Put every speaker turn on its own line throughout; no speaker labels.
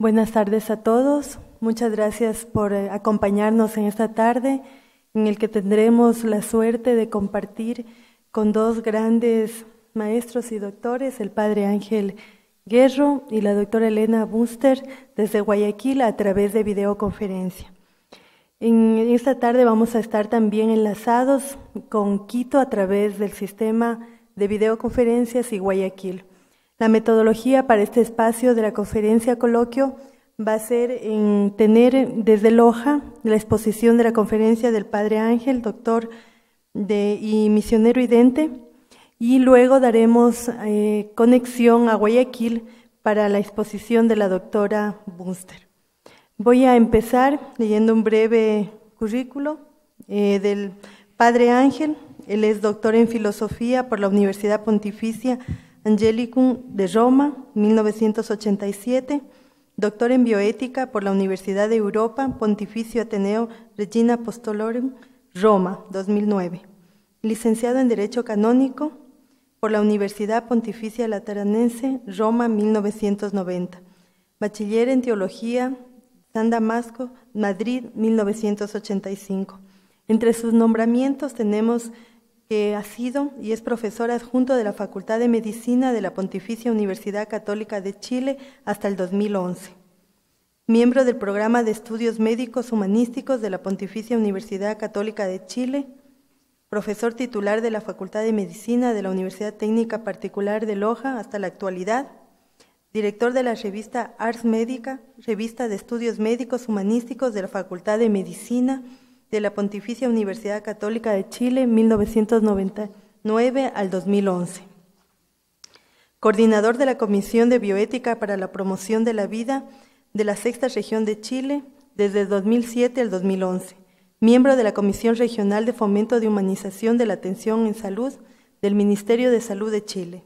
Buenas tardes a todos. Muchas gracias por eh, acompañarnos en esta tarde en el que tendremos la suerte de compartir con dos grandes maestros y doctores, el padre Ángel Guerro y la doctora Elena Buster desde Guayaquil a través de videoconferencia. En esta tarde vamos a estar también enlazados con Quito a través del sistema de videoconferencias y Guayaquil. La metodología para este espacio de la conferencia coloquio va a ser en tener desde Loja la exposición de la conferencia del Padre Ángel, doctor de, y misionero idente, y luego daremos eh, conexión a Guayaquil para la exposición de la doctora Bunster. Voy a empezar leyendo un breve currículo eh, del Padre Ángel. Él es doctor en filosofía por la Universidad Pontificia Angelicum de Roma, 1987, doctor en bioética por la Universidad de Europa, Pontificio Ateneo Regina Apostolorum, Roma, 2009. Licenciado en Derecho Canónico por la Universidad Pontificia Lateranense, Roma, 1990. Bachiller en Teología, San Damasco, Madrid, 1985. Entre sus nombramientos tenemos que ha sido y es profesor adjunto de la Facultad de Medicina de la Pontificia Universidad Católica de Chile hasta el 2011. Miembro del programa de estudios médicos humanísticos de la Pontificia Universidad Católica de Chile, profesor titular de la Facultad de Medicina de la Universidad Técnica Particular de Loja hasta la actualidad, director de la revista Ars Médica, revista de estudios médicos humanísticos de la Facultad de Medicina de la Pontificia Universidad Católica de Chile 1999 al 2011. Coordinador de la Comisión de Bioética para la Promoción de la Vida de la Sexta Región de Chile desde 2007 al 2011. Miembro de la Comisión Regional de Fomento de Humanización de la Atención en Salud del Ministerio de Salud de Chile.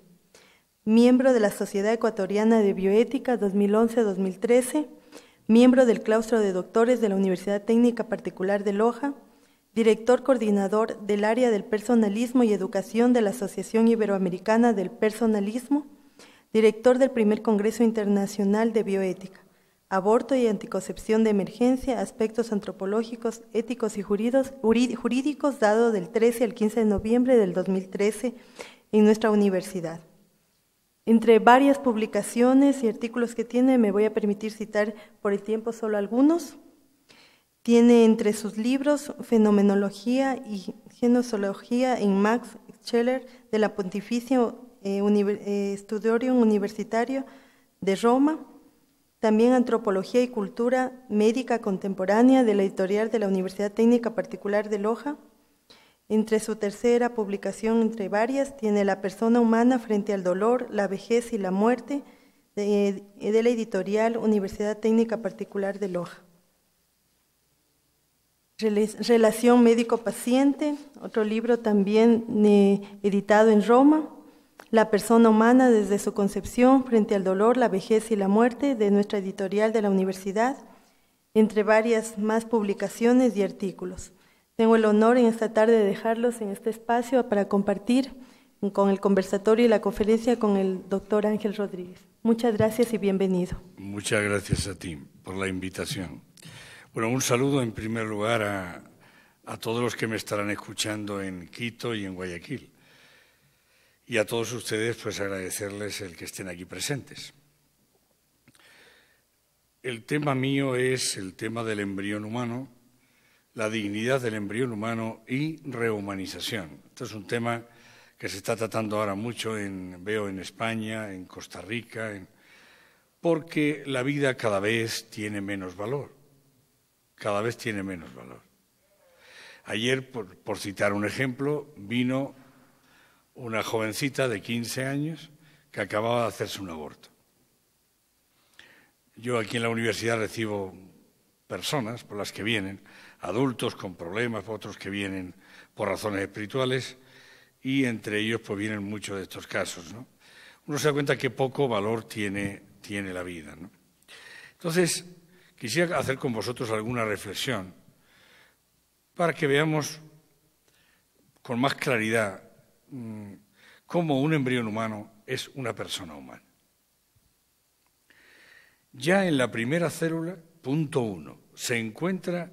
Miembro de la Sociedad Ecuatoriana de Bioética 2011-2013 miembro del claustro de doctores de la Universidad Técnica Particular de Loja, director coordinador del área del personalismo y educación de la Asociación Iberoamericana del Personalismo, director del primer Congreso Internacional de Bioética, aborto y anticoncepción de emergencia, aspectos antropológicos, éticos y jurídicos, dado del 13 al 15 de noviembre del 2013 en nuestra universidad. Entre varias publicaciones y artículos que tiene, me voy a permitir citar por el tiempo solo algunos. Tiene entre sus libros Fenomenología y Genosología en Max Scheller de la Pontificia eh, eh, Universitario de Roma, también Antropología y Cultura Médica Contemporánea de la editorial de la Universidad Técnica Particular de Loja, entre su tercera publicación, entre varias, tiene La persona humana frente al dolor, la vejez y la muerte, de, la editorial Universidad Técnica Particular de Loja. Relación médico-paciente, otro libro también eh, editado en Roma, La persona humana desde su concepción frente al dolor, la vejez y la muerte, de nuestra editorial de la universidad, entre varias más publicaciones y artículos. Tengo el honor en esta tarde de dejarlos en este espacio para compartir con el conversatorio y la conferencia con el doctor Ángel Rodríguez. Muchas gracias y bienvenido.
Muchas gracias a ti por la invitación. Bueno, un saludo en primer lugar a, a todos los que me estarán escuchando en Quito y en Guayaquil. Y a todos ustedes, pues agradecerles el que estén aquí presentes. El tema mío es el tema del embrión humano la dignidad del embrión humano y rehumanización. Esto es un tema que se está tratando ahora mucho, en, veo en España, en Costa Rica, porque la vida cada vez tiene menos valor, cada vez tiene menos valor. Ayer, por citar un ejemplo, vino una jovencita de 15 años que acababa de hacerse un aborto. Yo aquí en la universidad recibo personas por las que vienen adultos con problemas, otros que vienen por razones espirituales, y entre ellos pues vienen muchos de estos casos. ¿no? Uno se da cuenta que poco valor tiene, tiene la vida. Entonces, quisiera hacer con vosotros alguna reflexión para que veamos con más claridad mm, cómo un embrión humano es una persona humana. Ya en la primera célula, punto uno, se encuentra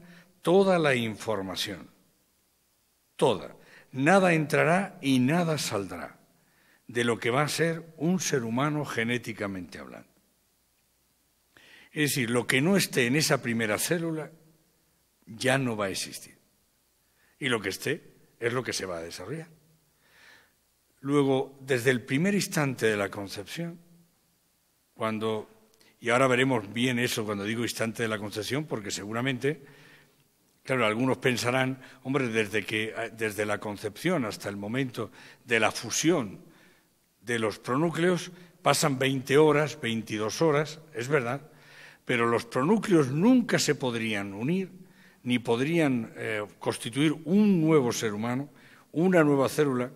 toda la información. Toda. Nada entrará y nada saldrá de lo que va a ser un ser humano genéticamente hablando. Es decir, lo que no esté en esa primera célula ya no va a existir. Y lo que esté es lo que se va a desarrollar. Luego, desde el primer instante de la concepción, cuando, y ahora veremos bien eso cuando digo instante de la concepción, porque seguramente, claro, algunos pensarán, hombre, desde, que, desde la concepción hasta el momento de la fusión de los pronúcleos pasan 20 horas, 22 horas, es verdad, pero los pronúcleos nunca se podrían unir ni podrían eh, constituir un nuevo ser humano, una nueva célula,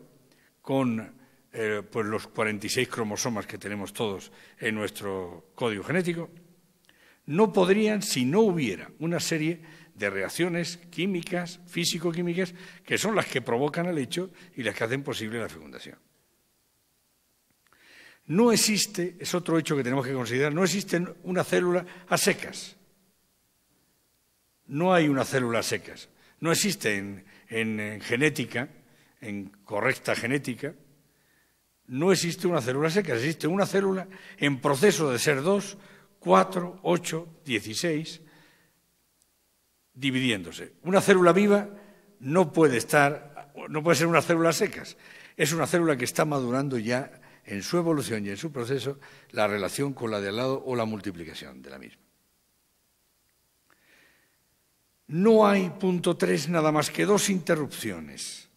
con eh, pues los 46 cromosomas que tenemos todos en nuestro código genético, no podrían si no hubiera una serie de reacciones químicas, físico-químicas, que son las que provocan el hecho y las que hacen posible la fecundación. No existe, es otro hecho que tenemos que considerar, no existe una célula a secas. No hay una célula a secas. No existe en genética en correcta genética, no existe una célula seca, existe una célula en proceso de ser 2, 4, 8, 16, dividiéndose. Una célula viva no puede estar, no puede ser una célula secas, es una célula que está madurando ya en su evolución y en su proceso la relación con la de al lado o la multiplicación de la misma. No hay, punto 3, nada más que dos interrupciones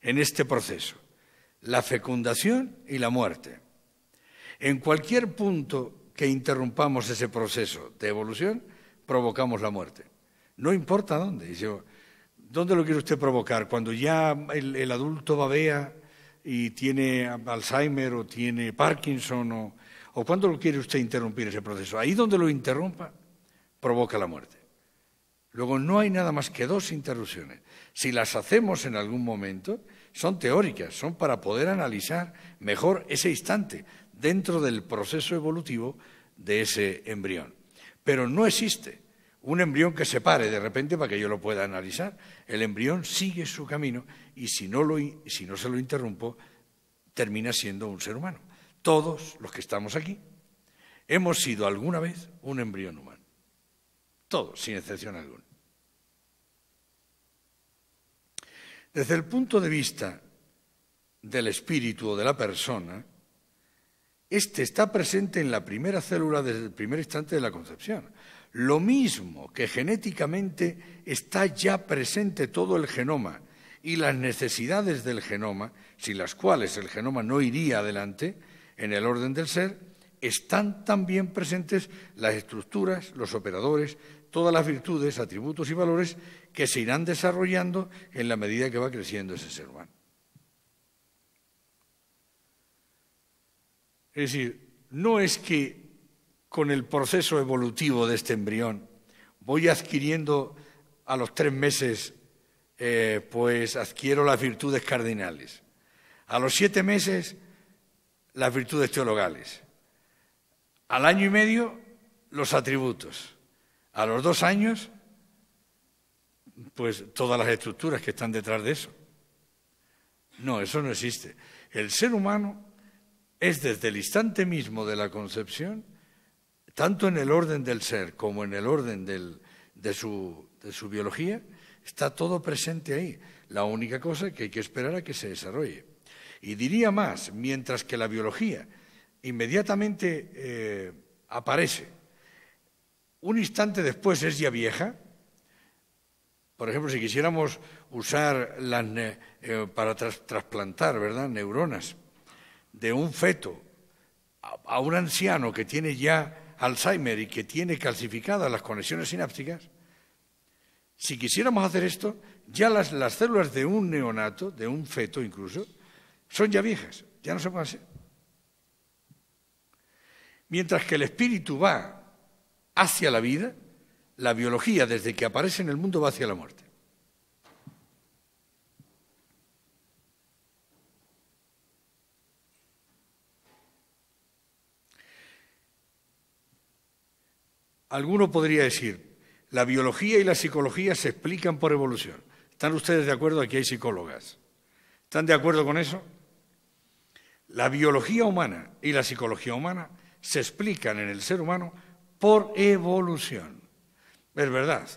en este proceso, la fecundación y la muerte. En cualquier punto que interrumpamos ese proceso de evolución, provocamos la muerte. No importa dónde. ¿Dónde lo quiere usted provocar? Cuando ya el, adulto babea y tiene Alzheimer o tiene Parkinson o, o cuándo lo quiere usted interrumpir ese proceso. Ahí donde lo interrumpa, provoca la muerte. Luego no hay nada más que dos interrupciones. Si las hacemos en algún momento, son teóricas, son para poder analizar mejor ese instante dentro del proceso evolutivo de ese embrión. Pero no existe un embrión que se pare de repente para que yo lo pueda analizar. El embrión sigue su camino y si no, se lo interrumpo, termina siendo un ser humano. Todos los que estamos aquí hemos sido alguna vez un embrión humano. Todos, sin excepción alguna. Desde el punto de vista del espíritu o de la persona, este está presente en la primera célula desde el primer instante de la concepción. Lo mismo que genéticamente está ya presente todo el genoma y las necesidades del genoma, sin las cuales el genoma no iría adelante en el orden del ser, están también presentes las estructuras, los operadores, todas las virtudes, atributos y valores que se irán desarrollando en la medida que va creciendo ese ser humano. Es decir, no es que con el proceso evolutivo de este embrión voy adquiriendo a los tres meses, eh, pues adquiero las virtudes cardinales. A los siete meses, las virtudes teologales. Al año y medio, los atributos. A los dos años, pues todas las estructuras que están detrás de eso. No, eso no existe. El ser humano es desde el instante mismo de la concepción, tanto en el orden del ser como en el orden de, su, biología, está todo presente ahí. La única cosa que hay que esperar a que se desarrolle. Y diría más, mientras que la biología inmediatamente eh, aparece un instante después es ya vieja. Por ejemplo, si quisiéramos usar eh, para trasplantar ¿verdad? neuronas de un feto a, un anciano que tiene ya Alzheimer y que tiene calcificadas las conexiones sinápticas, si quisiéramos hacer esto, ya las, las, células de un neonato, de un feto incluso, son ya viejas, ya no se pueden hacer. Mientras que el espíritu va hacia la vida, la biología desde que aparece en el mundo va hacia la muerte. Alguno podría decir, la biología y la psicología se explican por evolución. ¿Están ustedes de acuerdo? Aquí hay psicólogas. ¿Están de acuerdo con eso? La biología humana y la psicología humana se explican en el ser humano por evolución. Es verdad,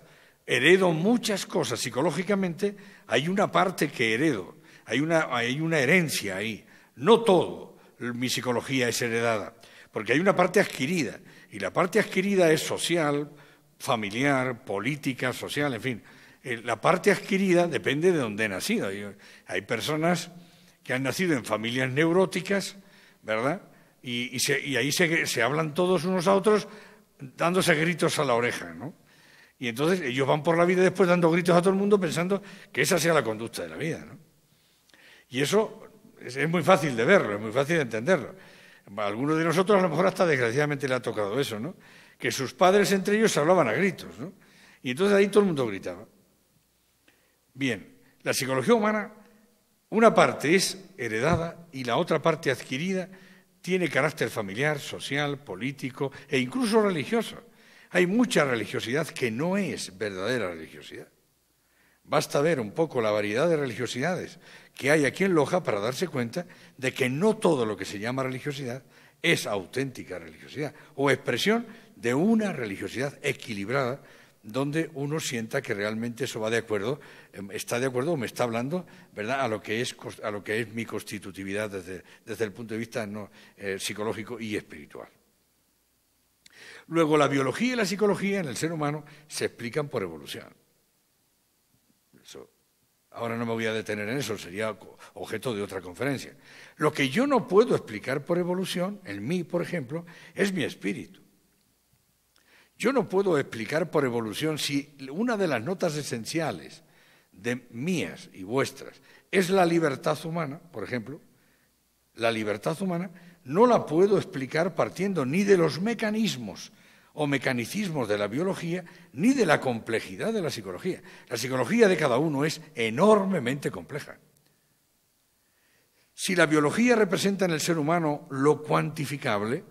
heredo muchas cosas psicológicamente, hay una parte que heredo, hay una, hay una herencia ahí. No todo mi psicología es heredada, porque hay una parte adquirida, y la parte adquirida es social, familiar, política, social, en fin. Eh, la parte adquirida depende de dónde he nacido. Hay personas que han nacido en familias neuróticas, ¿verdad? Y, ahí se, se, hablan todos unos a otros dándose gritos a la oreja, ¿no? Y entonces ellos van por la vida después dando gritos a todo el mundo pensando que esa sea la conducta de la vida, ¿no? Y eso es, es muy fácil de verlo, es muy fácil de entenderlo. Algunos de nosotros a lo mejor hasta desgraciadamente le ha tocado eso, ¿no? Que sus padres entre ellos hablaban a gritos, ¿no? Y entonces ahí todo el mundo gritaba. Bien, la psicología humana una parte es heredada y la otra parte adquirida tiene carácter familiar, social, político e incluso religioso. Hay mucha religiosidad que no es verdadera religiosidad. Basta ver un poco la variedad de religiosidades que hay aquí en Loja para darse cuenta de que no todo lo que se llama religiosidad es auténtica religiosidad o expresión de una religiosidad equilibrada donde uno sienta que realmente eso va de acuerdo, em, está de acuerdo o me está hablando, ¿verdad?, a lo que es, a lo que es mi constitutividad desde, el punto de vista eh, psicológico y espiritual. Luego, la biología y la psicología en el ser humano se explican por evolución. Ahora no me voy a detener en eso, sería objeto de otra conferencia. Lo que yo no puedo explicar por evolución, en mí, por ejemplo, es mi espíritu. Yo no puedo explicar por evolución si una de las notas esenciales de mías y vuestras es la libertad humana, por ejemplo, la libertad humana, no la puedo explicar partiendo ni de los mecanismos o mecanicismos de la biología, ni de la complejidad de la psicología. La psicología de cada uno es enormemente compleja. Si la biología representa en el ser humano lo cuantificable,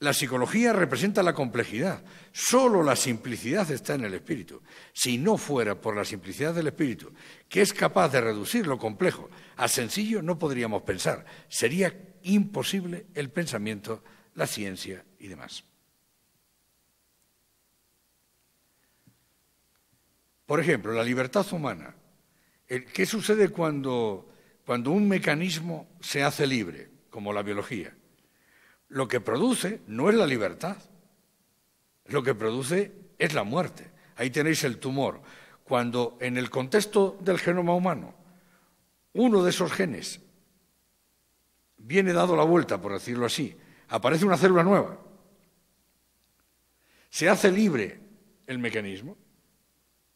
la psicología representa la complejidad. Solo la simplicidad está en el espíritu. Si no fuera por la simplicidad del espíritu, que es capaz de reducir lo complejo a sencillo, no podríamos pensar. Sería imposible el pensamiento, la ciencia y demás. Por ejemplo, la libertad humana. ¿Qué sucede cuando, cuando un mecanismo se hace libre, como la biología? lo que produce no es la libertad, lo que produce es la muerte. Ahí tenéis el tumor. Cuando en el contexto del genoma humano uno de esos genes viene dado la vuelta, por decirlo así, aparece una célula nueva, se hace libre el mecanismo,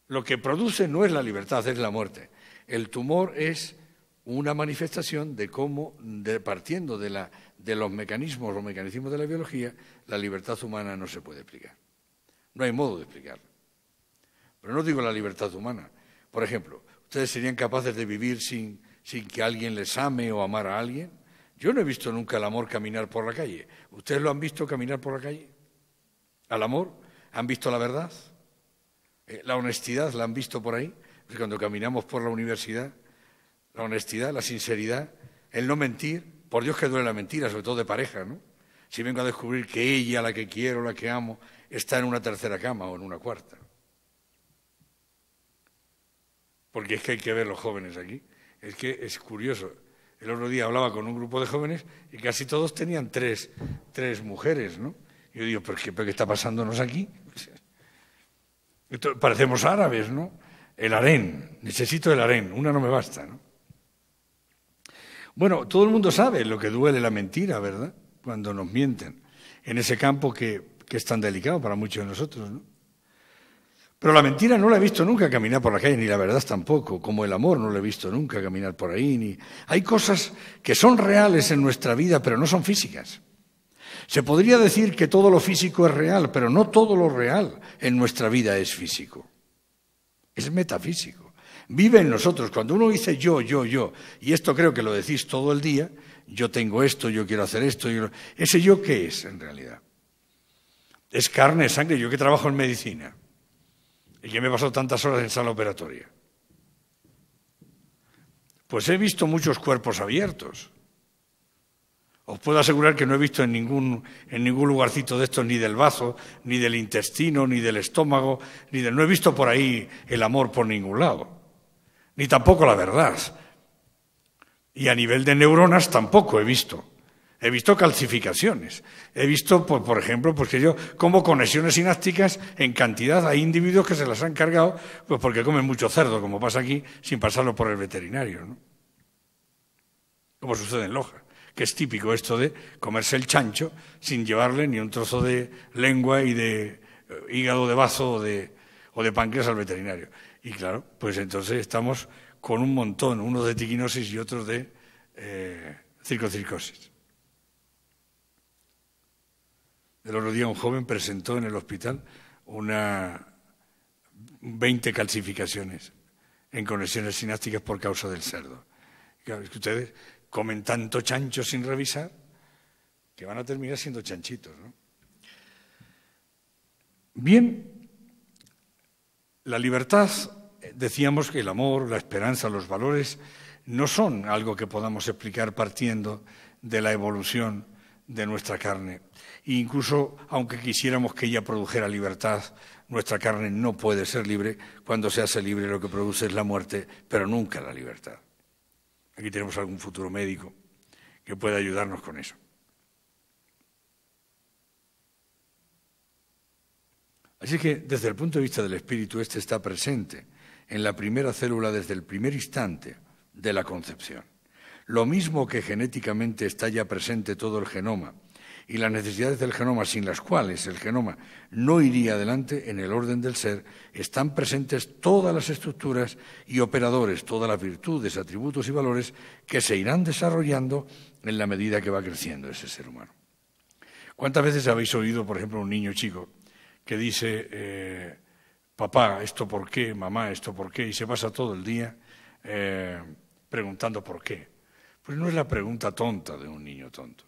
lo que produce no es la libertad, es la muerte. El tumor es una manifestación de cómo, partiendo de, la, de los mecanismos, los mecanismos de la biología, la libertad humana no se puede explicar. No hay modo de explicarlo. Pero no digo la libertad humana. Por ejemplo, ¿ustedes serían capaces de vivir sin, sin que alguien les ame o amar a alguien? Yo no he visto nunca el amor caminar por la calle. ¿Ustedes lo han visto caminar por la calle? ¿Al amor? ¿Han visto la verdad? Eh, ¿La honestidad la han visto por ahí? cuando caminamos por la universidad la honestidad, la sinceridad, el no mentir. Por Dios que duele la mentira, sobre todo de pareja, ¿no? Si vengo a descubrir que ella, la que quiero, la que amo, está en una tercera cama o en una cuarta. Porque es que hay que ver los jóvenes aquí. Es que es curioso. El otro día hablaba con un grupo de jóvenes y casi todos tenían tres, tres mujeres, ¿no? Yo digo, ¿pero qué, qué está pasándonos aquí? Parecemos árabes, ¿no? El harén, necesito el harén, una no me basta, ¿no? Bueno, todo el mundo sabe lo que duele la mentira, ¿verdad? Cuando nos mienten, en ese campo que, es tan delicado para muchos de nosotros, ¿no? Pero la mentira no la he visto nunca caminar por la calle, ni la verdad tampoco, como el amor no la he visto nunca caminar por ahí. Ni... Hay cosas que son reales en nuestra vida, pero no son físicas. Se podría decir que todo lo físico es real, pero no todo lo real en nuestra vida es físico. Es metafísico vive en nosotros. Cuando uno dice yo, yo, yo, y esto creo que lo decís todo el día, yo tengo esto, yo quiero hacer esto, ese yo qué es en realidad. es carne, es sangre. Yo que trabajo en medicina y que me he pasado tantas horas en sala operatoria, pues he visto muchos cuerpos abiertos. Os puedo asegurar que no he visto en ningún, lugarcito de estos ni del bazo, ni del intestino, ni del estómago, ni del... No he visto por ahí el amor por ningún lado, ni tampoco la verdad. Y a nivel de neuronas tampoco he visto. He visto calcificaciones. He visto, por ejemplo, pues que yo como conexiones sinápticas en cantidad. Hay individuos que se las han cargado pues porque comen mucho cerdo, como pasa aquí, sin pasarlo por el veterinario. ¿no? Como sucede en Loja, que es típico esto de comerse el chancho sin llevarle ni un trozo de lengua y de eh, hígado de bazo o de, o de páncreas al veterinario. Y claro, pues entonces estamos con un montón, unos de tiquinosis y otros de eh. El otro día un joven presentó en el hospital una 20 calcificaciones en conexiones sinápticas por causa del cerdo. Claro, es que ustedes comen tanto chancho sin revisar que van a terminar siendo chanchitos. ¿no? Bien, la libertad, decíamos que el amor, la esperanza, los valores no son algo que podamos explicar partiendo de la evolución de nuestra carne. E incluso, aunque quisiéramos que ella produjera libertad, nuestra carne no puede ser libre. Cuando se hace libre lo que produce es la muerte, pero nunca la libertad. Aquí tenemos algún futuro médico que pueda ayudarnos con eso. Así que desde el punto de vista del espíritu, este está presente en la primera célula desde el primer instante de la concepción. Lo mismo que genéticamente está ya presente todo el genoma y las necesidades del genoma sin las cuales el genoma no iría adelante en el orden del ser, están presentes todas las estructuras y operadores, todas las virtudes, atributos y valores que se irán desarrollando en la medida que va creciendo ese ser humano. ¿Cuántas veces habéis oído, por ejemplo, un niño chico que dice, eh, papá, esto por qué, mamá, esto por qué, y se pasa todo el día eh, preguntando por qué? Pues no es la pregunta tonta de un niño tonto.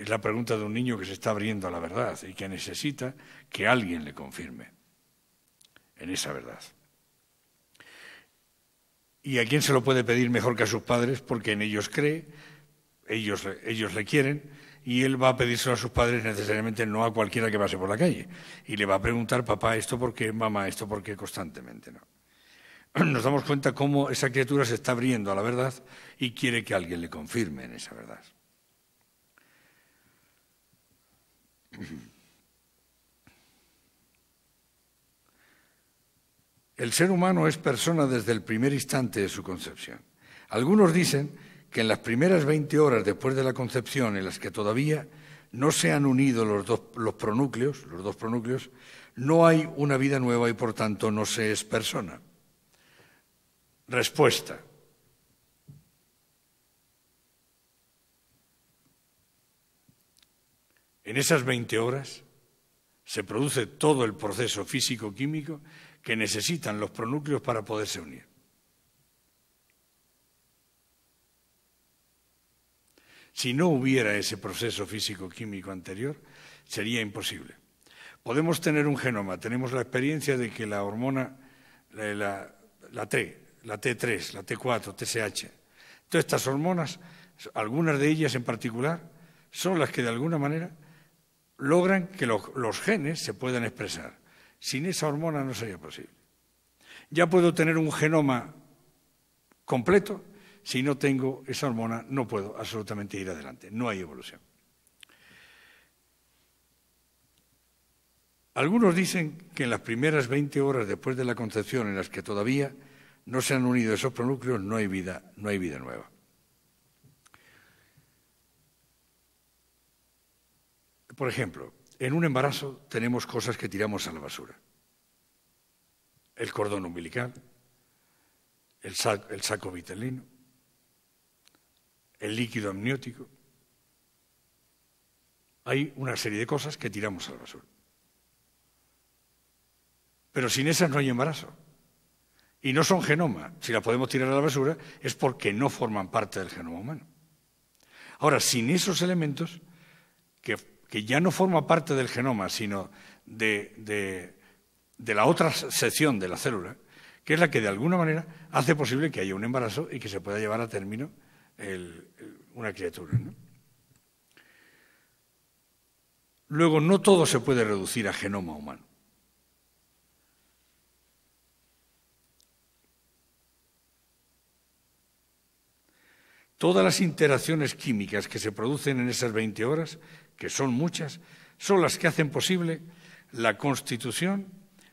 Es la pregunta de un niño que se está abriendo a la verdad y que necesita que alguien le confirme en esa verdad. ¿Y a quién se lo puede pedir mejor que a sus padres? Porque en ellos cree, ellos, ellos le quieren y él va a pedírselo a sus padres necesariamente no a cualquiera que pase por la calle. Y le va a preguntar, papá, ¿esto por qué? Mamá, ¿esto por qué? Constantemente, ¿no? nos damos cuenta cómo esa criatura se está abriendo a la verdad y quiere que alguien le confirme en esa verdad. El ser humano es persona desde el primer instante de su concepción. Algunos dicen que en las primeras 20 horas después de la concepción, en las que todavía no se han unido los dos pronúcleos, los dos pronúcleos, no hay una vida nueva y por tanto no se es persona. Respuesta. En esas 20 horas se produce todo el proceso físico-químico que necesitan los pronúcleos para poderse unir. Si no hubiera ese proceso físico-químico anterior, sería imposible. Podemos tener un genoma, tenemos la experiencia de que la hormona, la, la T, la T3, la T4, TSH. Todas estas hormonas, algunas de ellas en particular, son las que de alguna manera logran que los, genes se puedan expresar. Sin esa hormona no sería posible. Ya puedo tener un genoma completo, si no tengo esa hormona no puedo absolutamente ir adelante, no hay evolución. Algunos dicen que en las primeras 20 horas después de la concepción, en las que todavía no se han unido esos pronúcleos, no hay vida, no hay vida nueva. Por ejemplo, en un embarazo tenemos cosas que tiramos a la basura. El cordón umbilical, el saco, el saco vitelino, el líquido amniótico. Hay una serie de cosas que tiramos a la basura. Pero sin esas no hay embarazo y no son genoma, si la podemos tirar a la basura, es porque no forman parte del genoma humano. Ahora, sin esos elementos, que, que ya no forma parte del genoma, sino de, la otra sección de la célula, que es la que de alguna manera hace posible que haya un embarazo y que se pueda llevar a término una criatura. Luego, no todo se puede reducir a genoma humano. Todas las interacciones químicas que se producen en esas 20 horas, que son muchas, son las que hacen posible la constitución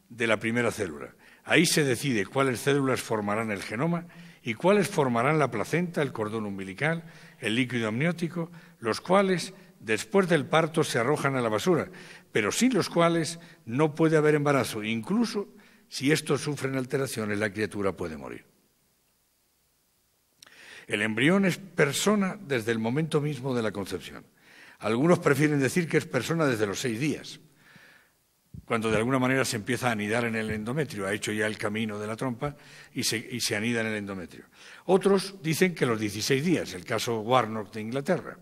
de la primera célula. Ahí se decide cuáles células formarán el genoma y cuáles formarán la placenta, el cordón umbilical, el líquido amniótico, los cuales después del parto se arrojan a la basura, pero sin los cuales no puede haber embarazo. Incluso si estos sufren alteraciones, la criatura puede morir. El embrión es persona desde el momento mismo de la concepción. Algunos prefieren decir que es persona desde los seis días, cuando de alguna manera se empieza a anidar en el endometrio, ha hecho ya el camino de la trompa y se, anida en el endometrio. Otros dicen que los 16 días, el caso Warnock de Inglaterra.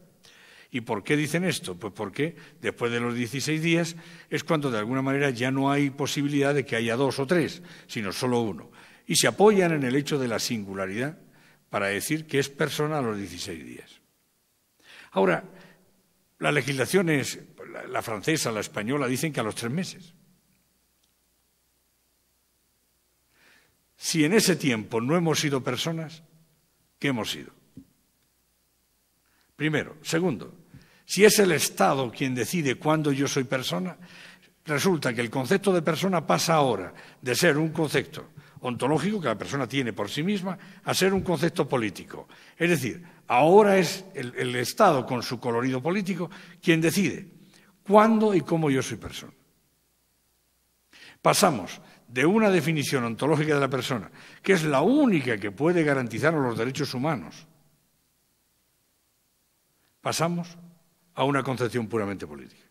¿Y por qué dicen esto? Pues porque después de los 16 días es cuando de alguna manera ya no hay posibilidad de que haya dos o tres, sino solo uno. Y se apoyan en el hecho de la singularidad para decir que es persona a los 16 días. Ahora, las legislaciones, la francesa, la española, dicen que a los tres meses. Si en ese tiempo no hemos sido personas, ¿qué hemos sido? Primero. Segundo, si es el Estado quien decide cuándo yo soy persona, resulta que el concepto de persona pasa ahora de ser un concepto ontológico que la persona tiene por sí misma a ser un concepto político. Es decir, ahora es el, Estado con su colorido político quien decide cuándo y cómo yo soy persona. Pasamos de una definición ontológica de la persona, que es la única que puede garantizarnos los derechos humanos, pasamos a una concepción puramente política.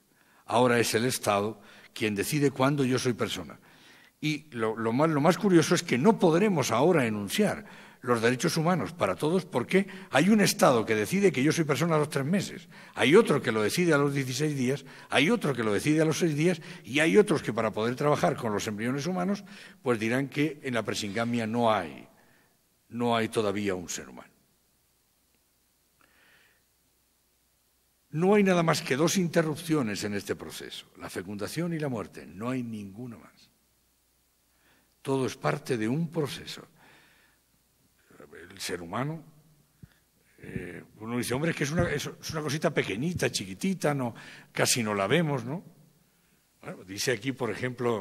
Ahora es el Estado quien decide cuándo yo soy persona. Y lo, más, curioso es que no podremos ahora enunciar los derechos humanos para todos porque hay un Estado que decide que yo soy persona a los tres meses, hay otro que lo decide a los 16 días, hay otro que lo decide a los seis días y hay otros que para poder trabajar con los embriones humanos pues dirán que en la presingamia no hay, no hay todavía un ser humano. No hay nada más que dos interrupciones en este proceso, la fecundación y la muerte, no hay ninguna más. Todo es parte de un proceso. El ser humano, eh, uno dice, hombre, es que es una, cosita pequeñita, chiquitita, no, casi no la vemos, ¿no? dice aquí, por ejemplo,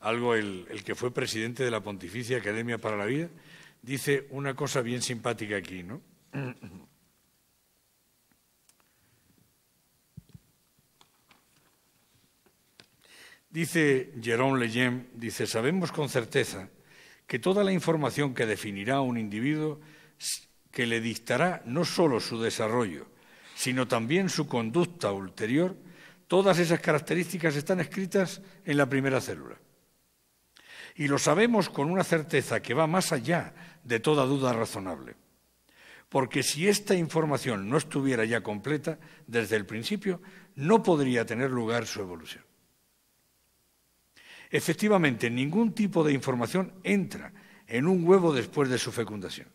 algo el, el que fue presidente de la Pontificia Academia para la Vida, dice una cosa bien simpática aquí, ¿no? Dice Jérôme Lejeune, dice, sabemos con certeza que toda la información que definirá a un individuo, que le dictará no solo su desarrollo, sino también su conducta ulterior, todas esas características están escritas en la primera célula. Y lo sabemos con una certeza que va más allá de toda duda razonable. Porque si esta información no estuviera ya completa desde el principio, no podría tener lugar su evolución. Efectivamente, ningún tipo de información entra en un huevo después de su fecundación.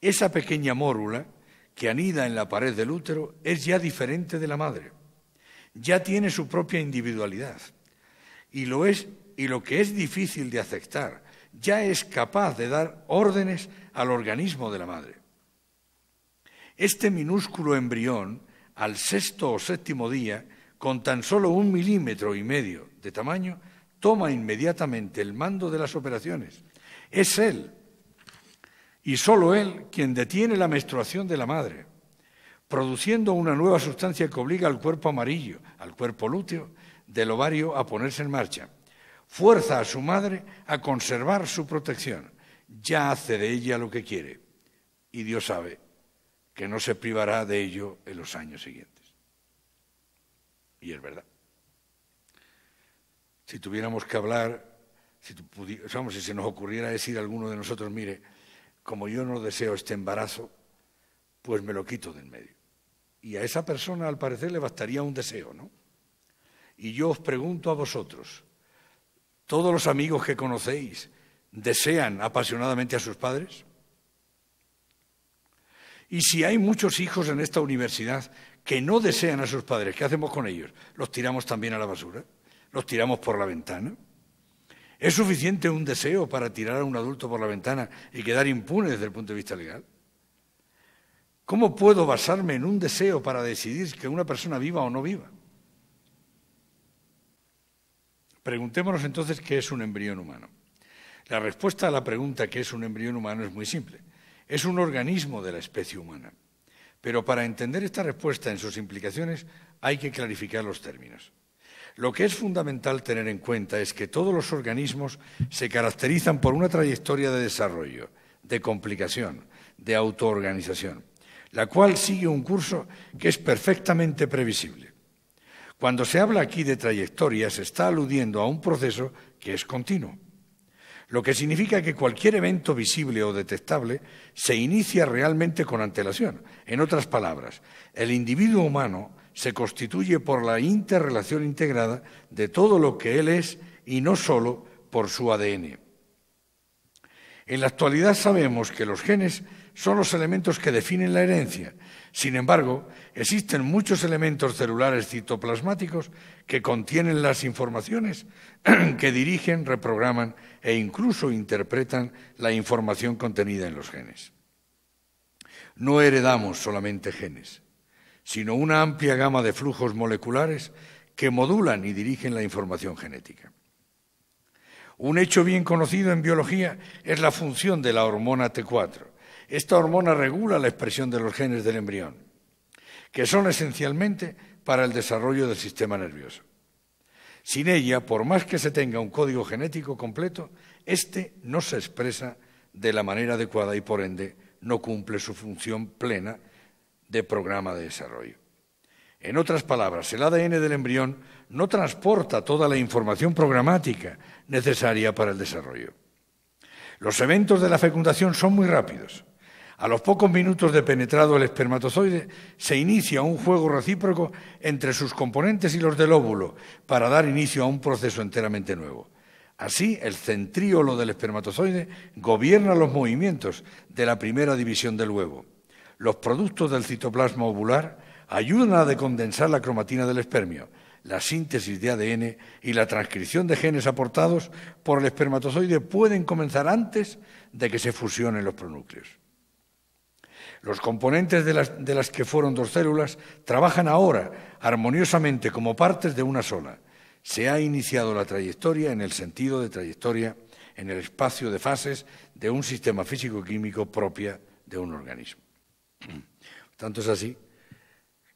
Esa pequeña mórula que anida en la pared del útero es ya diferente de la madre, ya tiene su propia individualidad y lo es y lo que es difícil de aceptar, ya es capaz de dar órdenes al organismo de la madre. Este minúsculo embrión, al sexto o séptimo día, con tan solo un milímetro y medio de tamaño, toma inmediatamente el mando de las operaciones. Es él, y solo él, quien detiene la menstruación de la madre, produciendo una nueva sustancia que obliga al cuerpo amarillo, al cuerpo lúteo del ovario a ponerse en marcha. Fuerza a su madre a conservar su protección. Ya hace de ella lo que quiere. Y Dios sabe que no se privará de ello en los años siguientes. Y es verdad. Si tuviéramos que hablar, si, si se nos ocurriera decir a alguno de nosotros, mire, como yo no deseo este embarazo, pues me lo quito del medio. Y a esa persona, al parecer, le bastaría un deseo, ¿no? Y yo os pregunto a vosotros, ¿todos los amigos que conocéis desean apasionadamente a sus padres? Y si hay muchos hijos en esta universidad que no desean a sus padres, ¿qué hacemos con ellos? ¿Los tiramos también a la basura? ¿Los tiramos por la ventana? ¿Es suficiente un deseo para tirar a un adulto por la ventana y quedar impune desde el punto de vista legal? ¿Cómo puedo basarme en un deseo para decidir que una persona viva o no viva? Preguntémonos entonces qué es un embrión humano. La respuesta a la pregunta qué es un embrión humano es muy simple. Es un organismo de la especie humana. Pero para entender esta respuesta en sus implicaciones hay que clarificar los términos. Lo que es fundamental tener en cuenta es que todos los organismos se caracterizan por una trayectoria de desarrollo, de complicación, de autoorganización, la cual sigue un curso que es perfectamente previsible. Cuando se habla aquí de trayectoria se está aludiendo a un proceso que es continuo lo que significa que cualquier evento visible o detectable se inicia realmente con antelación. En otras palabras, el individuo humano se constituye por la interrelación integrada de todo lo que él es y no solo por su ADN. En la actualidad sabemos que los genes son los elementos que definen la herencia. Sin embargo, existen muchos elementos celulares citoplasmáticos que contienen las informaciones que dirigen, reprograman e incluso interpretan la información contenida en los genes. No heredamos solamente genes, sino una amplia gama de flujos moleculares que modulan y dirigen la información genética. Un hecho bien conocido en biología es la función de la hormona T4. Esta hormona regula la expresión de los genes del embrión, que son esencialmente para el desarrollo del sistema nervioso. Sin ella, por más que se tenga un código genético completo, éste no se expresa de la manera adecuada y, por ende, no cumple su función plena de programa de desarrollo. En otras palabras, el ADN del embrión no transporta toda la información programática necesaria para el desarrollo. Los eventos de la fecundación son muy rápidos. A los pocos minutos de penetrado el espermatozoide se inicia un juego recíproco entre sus componentes y los del óvulo para dar inicio a un proceso enteramente nuevo. Así, el centríolo del espermatozoide gobierna los movimientos de la primera división del huevo. Los productos del citoplasma ovular ayudan a decondensar la cromatina del espermio, la síntesis de ADN y la transcripción de genes aportados por el espermatozoide pueden comenzar antes de que se fusionen los pronúcleos. Los componentes de las, que fueron dos células trabajan ahora armoniosamente como partes de una sola. Se ha iniciado la trayectoria en el sentido de trayectoria en el espacio de fases de un sistema físico-químico propia de un organismo. Tanto es así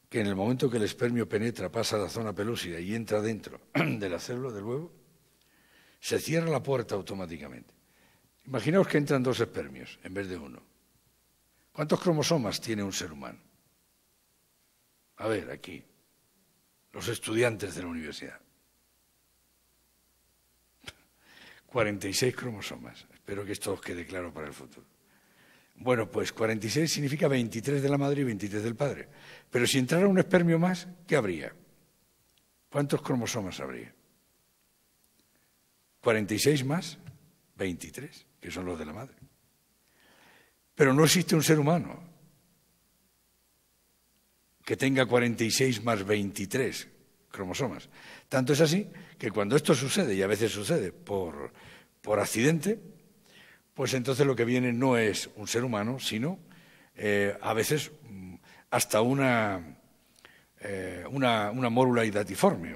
que en el momento que el espermio penetra, pasa a la zona pelúcida y entra dentro de la célula del huevo, se cierra la puerta automáticamente. Imaginaos que entran dos espermios en vez de uno. ¿Cuántos cromosomas tiene un ser humano? A ver, aquí, los estudiantes de la universidad. 46 cromosomas. Espero que esto os quede claro para el futuro. Bueno, pues 46 significa 23 de la madre y 23 del padre. Pero si entrara un espermio más, ¿qué habría? ¿Cuántos cromosomas habría? 46 más 23, que son los de la madre. Pero no existe un ser humano que tenga 46 más 23 cromosomas. Tanto es así que cuando esto sucede, y a veces sucede por, por accidente, pues entonces lo que viene no es un ser humano, sino eh, a veces mm, hasta una, eh, una, una, mórula hidatiforme,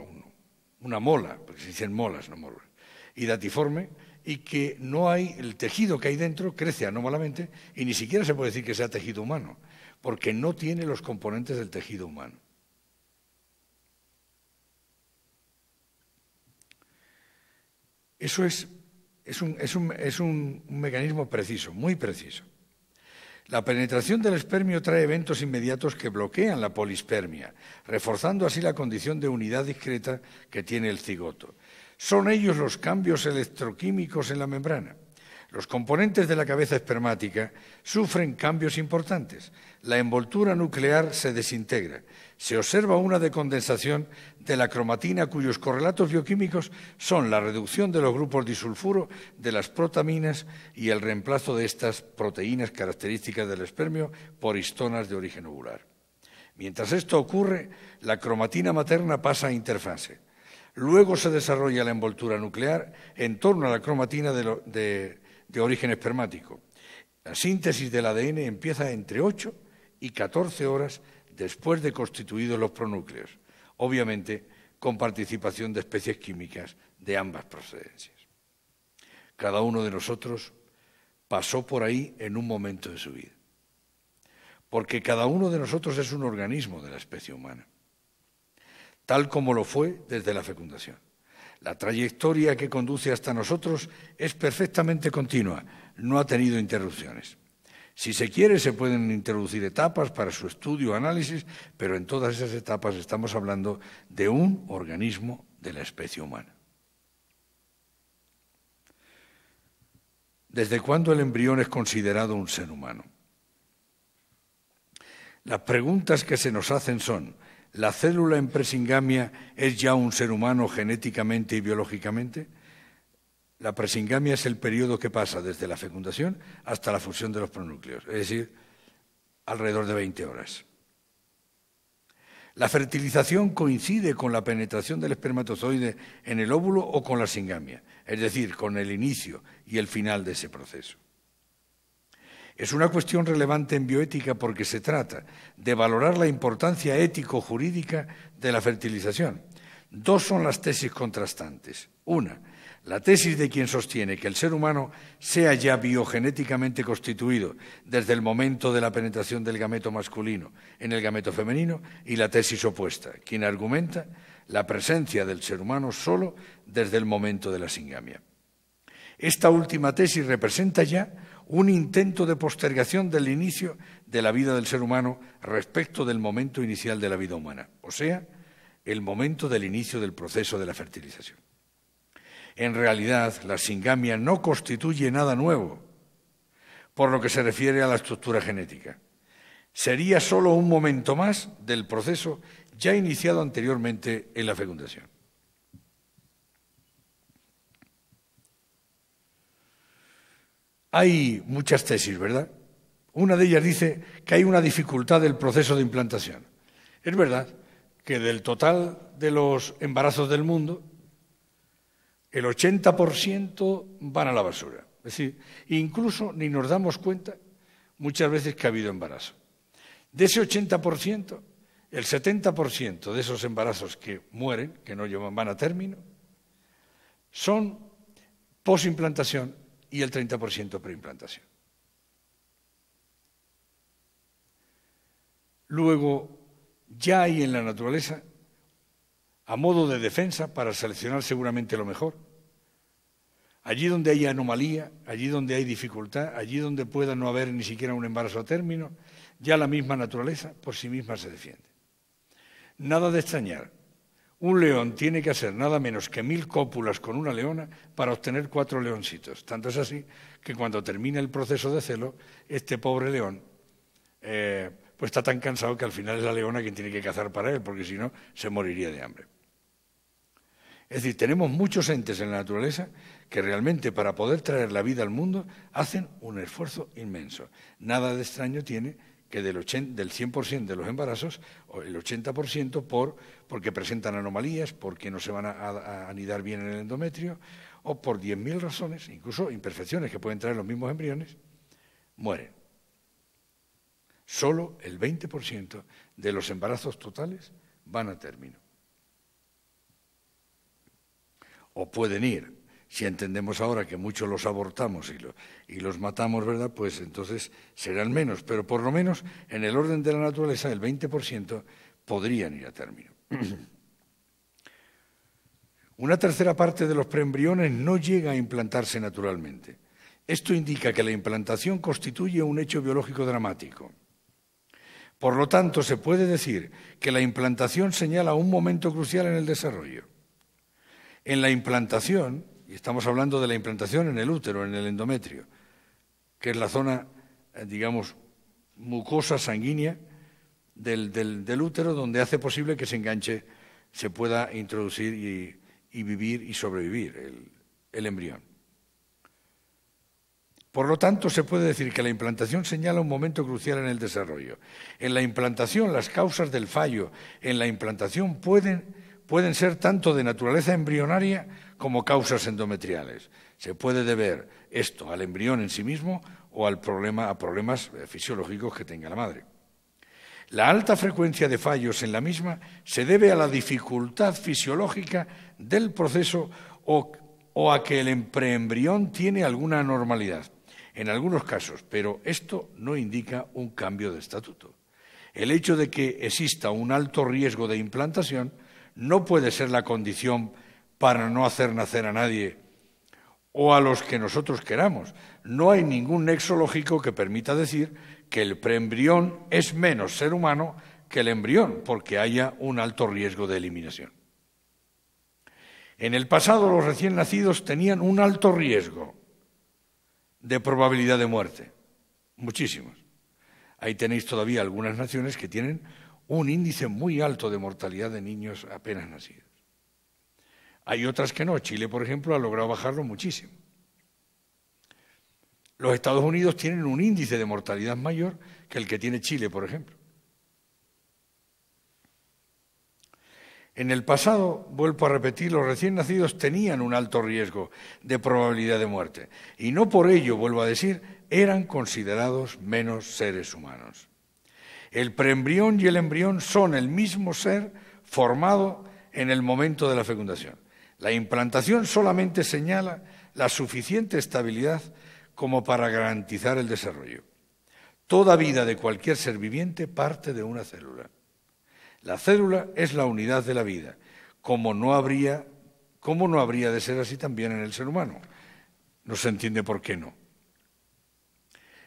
una mola, porque se dicen molas, no mórulas, hidatiforme, y que no hay, el tejido que hay dentro crece anómalamente y ni siquiera se puede decir que sea tejido humano, porque no tiene los componentes del tejido humano. Eso es es un, mecanismo preciso, muy preciso. La penetración del espermio trae eventos inmediatos que bloquean la polispermia, reforzando así la condición de unidad discreta que tiene el cigoto. Son ellos los cambios electroquímicos en la membrana. Los componentes de la cabeza espermática sufren cambios importantes. La envoltura nuclear se desintegra. Se observa una decondensación de la cromatina cuyos correlatos bioquímicos son la reducción de los grupos disulfuro de las protaminas y el reemplazo de estas proteínas características del espermio por histonas de origen ovular. Mientras esto ocurre, la cromatina materna pasa a interfase. Luego se desarrolla la envoltura nuclear en torno a la cromatina de, origen espermático. La síntesis del ADN empieza entre 8 y 14 horas después de constituidos los pronúcleos, obviamente con participación de especies químicas de ambas procedencias. Cada uno de nosotros pasó por ahí en un momento de su vida, porque cada uno de nosotros es un organismo de la especie humana, tal como lo fue desde la fecundación. La trayectoria que conduce hasta nosotros es perfectamente continua, no ha tenido interrupciones. Si se quiere, se pueden introducir etapas para su estudio o análisis, pero en todas esas etapas estamos hablando de un organismo de la especie humana. ¿Desde cuándo el embrión es considerado un ser humano? Las preguntas que se nos hacen son, ¿La célula en presingamia es ya un ser humano genéticamente y biológicamente? La presingamia es el periodo que pasa desde la fecundación hasta la fusión de los pronúcleos, es decir, alrededor de 20 horas. La fertilización coincide con la penetración del espermatozoide en el óvulo o con la singamia, es decir, con el inicio y el final de ese proceso. Es una cuestión relevante en bioética porque se trata de valorar la importancia ético-jurídica de la fertilización. Dos son las tesis contrastantes. Una, la tesis de quien sostiene que el ser humano sea ya biogenéticamente constituido desde el momento de la penetración del gameto masculino en el gameto femenino y la tesis opuesta, quien argumenta la presencia del ser humano solo desde el momento de la singamia. Esta última tesis representa ya un intento de postergación del inicio de la vida del ser humano respecto del momento inicial de la vida humana, o sea, el momento del inicio del proceso de la fertilización. En realidad, la singamia no constituye nada nuevo por lo que se refiere a la estructura genética. Sería solo un momento más del proceso ya iniciado anteriormente en la fecundación. Hay muchas tesis, ¿verdad? Una de ellas dice que hay una dificultad del proceso de implantación. Es verdad que del total de los embarazos del mundo, el 80% van a la basura. Es decir, incluso ni nos damos cuenta muchas veces que ha habido embarazo. De ese 80%, el 70% de esos embarazos que mueren, que no llevan, van a término, son posimplantación y el 30% preimplantación. Luego, ya hay en la naturaleza, a modo de defensa, para seleccionar seguramente lo mejor, allí donde hay anomalía, allí donde hay dificultad, allí donde pueda no haber ni siquiera un embarazo a término, ya la misma naturaleza por sí misma se defiende. Nada de extrañar un león tiene que hacer nada menos que mil cópulas con una leona para obtener cuatro leoncitos. Tanto es así que cuando termina el proceso de celo, este pobre león eh, pues está tan cansado que al final es la leona quien tiene que cazar para él, porque si no se moriría de hambre. Es decir, tenemos muchos entes en la naturaleza que realmente para poder traer la vida al mundo hacen un esfuerzo inmenso. Nada de extraño tiene que del, 100% de los embarazos, el 80% por, porque presentan anomalías, porque no se van a, anidar bien en el endometrio, o por 10.000 razones, incluso imperfecciones que pueden traer los mismos embriones, mueren. Solo el 20% de los embarazos totales van a término. O pueden ir si entendemos ahora que muchos los abortamos y, los matamos, ¿verdad? Pues entonces serán menos, pero por lo menos en el orden de la naturaleza el 20% podrían ir a término. Una tercera parte de los preembriones no llega a implantarse naturalmente. Esto indica que la implantación constituye un hecho biológico dramático. Por lo tanto, se puede decir que la implantación señala un momento crucial en el desarrollo. En la implantación, y estamos hablando de la implantación en el útero, en el endometrio, que es la zona, eh, digamos, mucosa sanguínea del, del, útero donde hace posible que se enganche, se pueda introducir y, vivir y sobrevivir el, el embrión. Por lo tanto, se puede decir que la implantación señala un momento crucial en el desarrollo. En la implantación, las causas del fallo en la implantación pueden, pueden ser tanto de naturaleza embrionaria como causas endometriales. Se puede deber esto al embrión en sí mismo o al problema, a problemas eh, fisiológicos que tenga la madre. La alta frecuencia de fallos en la misma se debe a la dificultad fisiológica del proceso o, o a que el preembrión tiene alguna anormalidad en algunos casos, pero esto no indica un cambio de estatuto. El hecho de que exista un alto riesgo de implantación no puede ser la condición para no hacer nacer a nadie o a los que nosotros queramos. No hay ningún nexo lógico que permita decir que el preembrión es menos ser humano que el embrión, porque haya un alto riesgo de eliminación. En el pasado los recién nacidos tenían un alto riesgo de probabilidad de muerte. Muchísimos. Ahí tenéis todavía algunas naciones que tienen un índice muy alto de mortalidad de niños apenas nacidos. Hay otras que no. Chile, por ejemplo, ha logrado bajarlo muchísimo. Los Estados Unidos tienen un índice de mortalidad mayor que el que tiene Chile, por ejemplo. En el pasado, vuelvo a repetir, los recién nacidos tenían un alto riesgo de probabilidad de muerte y no por ello, vuelvo a decir, eran considerados menos seres humanos. El preembrión y el embrión son el mismo ser formado en el momento de la fecundación. La implantación solamente señala la suficiente estabilidad como para garantizar el desarrollo. Toda vida de cualquier ser viviente parte de una célula. La célula es la unidad de la vida, como no habría, no habría de ser así también en el ser humano. No se entiende por qué no.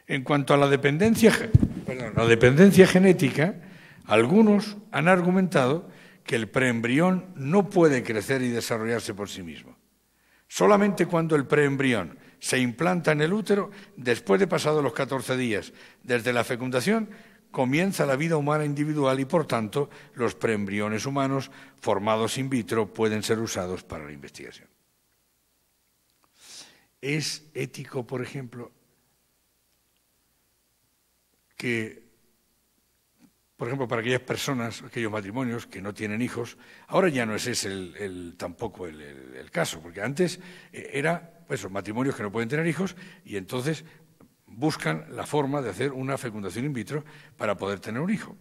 En cuanto a la dependencia, la dependencia genética, algunos han argumentado que el preembrión no puede crecer y desarrollarse por sí mismo. Solamente cuando el preembrión se implanta en el útero, después de pasados los 14 días desde la fecundación, comienza la vida humana individual y, por tanto, los preembriones humanos formados in vitro pueden ser usados para la investigación. Es ético, por ejemplo, que, por ejemplo, para aquellas personas, aquellos matrimonios que no tienen hijos, ahora ya no es ese tampoco el, caso, porque antes eh, era pues, matrimonios que no pueden tener hijos y entonces buscan la forma de hacer una fecundación in vitro para poder tener un hijo.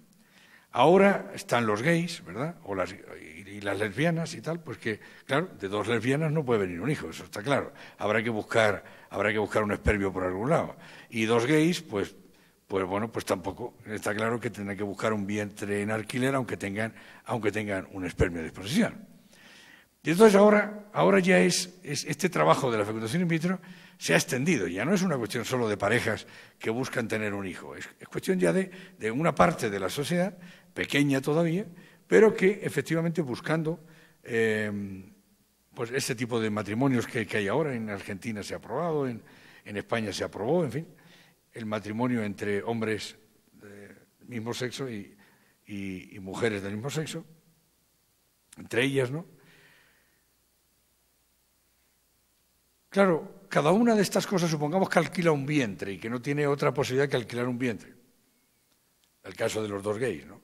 Ahora están los gays, ¿verdad? O las, y, las lesbianas y tal, pues que, claro, de dos lesbianas no puede venir un hijo, eso está claro. Habrá que buscar, habrá que buscar un espermio por algún lado. Y dos gays, pues, pues bueno, pues tampoco. Está claro que tendrán que buscar un vientre en alquiler, aunque tengan, aunque tengan un espermio a disposición. Y entonces ahora, ahora ya es, este trabajo de la fecundación in vitro se ha extendido. Ya no es una cuestión solo de parejas que buscan tener un hijo, es, cuestión ya de, una parte de la sociedad, pequeña todavía, pero que efectivamente buscando eh, pues ese tipo de matrimonios que, hay ahora, en Argentina se ha aprobado, en, España se aprobó, en fin, el matrimonio entre hombres del mismo sexo y mujeres del mismo sexo, entre ellas, ¿no? Claro, cada una de estas cosas, supongamos que alquila un vientre y que no tiene otra posibilidad que alquilar un vientre. El caso de los dos gays, ¿no?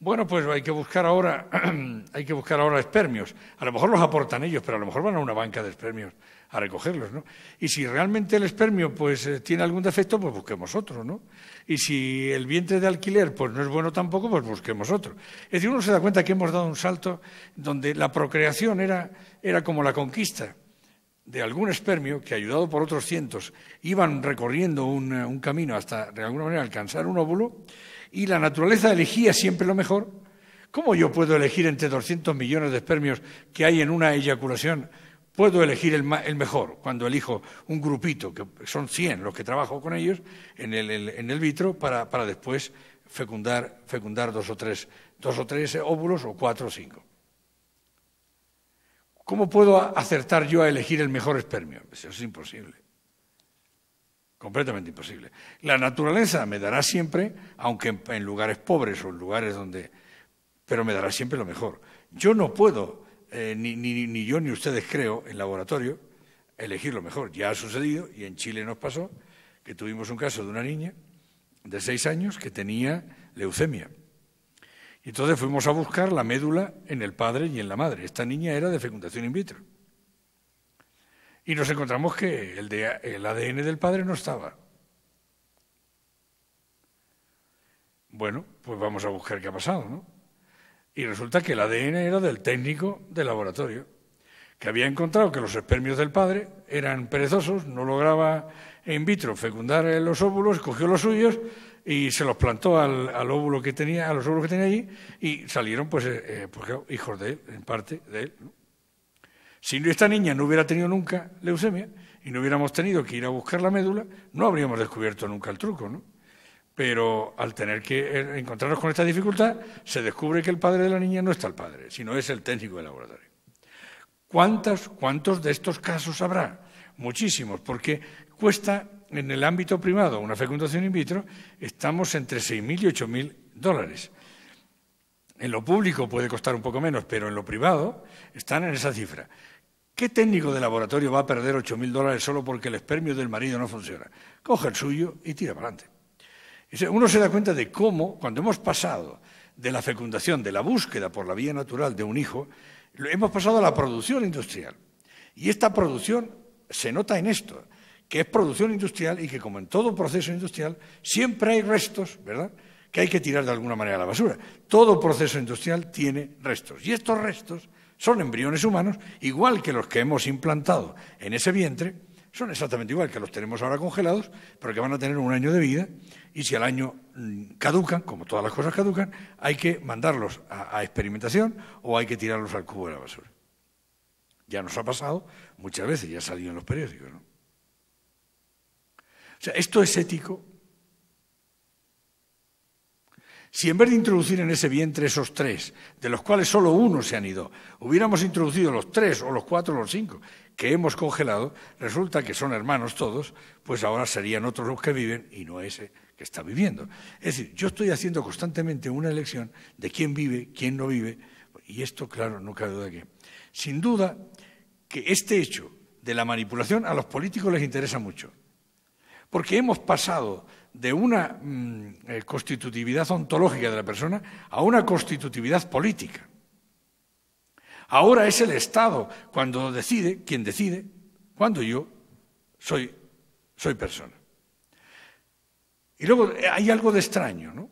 Bueno, pues hay que buscar ahora, hay que buscar ahora espermios. A lo mejor los aportan ellos, pero a lo mejor van a una banca de espermios a recogerlos, ¿no? Y si realmente el espermio pues eh, tiene algún defecto, pues busquemos otro, ¿no? Y si el vientre de alquiler pues no es bueno tampoco, pues busquemos otro. Es decir, uno se da cuenta que hemos dado un salto donde la procreación era, era como la conquista de algún espermio que, ayudado por otros cientos, iban recorriendo un, un, camino hasta, de alguna manera, alcanzar un óvulo, y la naturaleza elegía siempre lo mejor, ¿cómo yo puedo elegir entre 200 millones de espermios que hay en una eyaculación? Puedo elegir el, mejor cuando elijo un grupito, que son 100 los que trabajo con ellos en el, en el vitro, para, para después fecundar, fecundar dos, o tres, dos o tres óvulos o cuatro o cinco. ¿Cómo puedo acertar yo a elegir el mejor espermio? Eso es imposible. Completamente imposible. La naturaleza me dará siempre, aunque en lugares pobres o en lugares donde... pero me dará siempre lo mejor. Yo no puedo, eh, ni, ni yo ni ustedes creo, en laboratorio, elegir lo mejor. Ya ha sucedido, y en Chile nos pasó, que tuvimos un caso de una niña de seis años que tenía leucemia. Y entonces fuimos a buscar la médula en el padre y en la madre. Esta niña era de fecundación in vitro. Y nos encontramos que el, el ADN del padre no estaba. Bueno, pues vamos a buscar qué ha pasado, ¿no? Y resulta que el ADN era del técnico del laboratorio, que había encontrado que los espermios del padre eran perezosos, no lograba in vitro fecundar los óvulos, cogió los suyos y se los plantó al, óvulo que tenía, a los óvulos que tenía allí, y salieron, pues, eh, eh, pues hijos de él, en parte de él. Si esta niña no hubiera tenido nunca leucemia y no hubiéramos tenido que ir a buscar la médula, no habríamos descubierto nunca el truco, ¿no? Pero al tener que eh, encontrarnos con esta dificultad, se descubre que el padre de la niña no está el padre, sino es el técnico del laboratorio. ¿Cuántos, ¿Cuántos de estos casos habrá? Muchísimos, porque cuesta en el ámbito privado, una fecundación in vitro, estamos entre 6.000 y 8.000 dólares. En lo público puede costar un poco menos, pero en lo privado están en esa cifra. ¿Qué técnico de laboratorio va a perder 8.000 dólares solo porque el espermio del marido no funciona? Coge el suyo y tira para adelante. Uno se da cuenta de cómo, cuando hemos pasado de la fecundación, de la búsqueda por la vía natural de un hijo, hemos pasado a la producción industrial. Y esta producción se nota en esto que es producción industrial y que, como en todo proceso industrial, siempre hay restos, ¿verdad?, que hay que tirar de alguna manera a la basura. Todo proceso industrial tiene restos. Y estos restos son embriones humanos, igual que los que hemos implantado en ese vientre, son exactamente igual que los tenemos ahora congelados, pero que van a tener un año de vida, y si al año mm, caducan, como todas las cosas caducan, hay que mandarlos a, experimentación o hay que tirarlos al cubo de la basura. Ya nos ha pasado muchas veces, ya ha salido en los periódicos. O sea, ¿esto es ético? Si en vez de introducir en ese vientre esos tres, de los cuales solo uno se han ido, hubiéramos introducido los tres o los cuatro o los cinco que hemos congelado, resulta que son hermanos todos, pues ahora serían otros los que viven y no ese que está viviendo. Es decir, yo estoy haciendo constantemente una elección de quién vive, quién no vive, y esto, claro, no cabe duda que. Sin duda que este hecho de la manipulación a los políticos les interesa mucho porque hemos pasado de una mm, eh, constitutividad ontológica de la persona a una constitutividad política. Ahora es el Estado cuando decide, quien decide, cuando yo soy, soy persona. Y luego eh, hay algo de extraño, ¿no?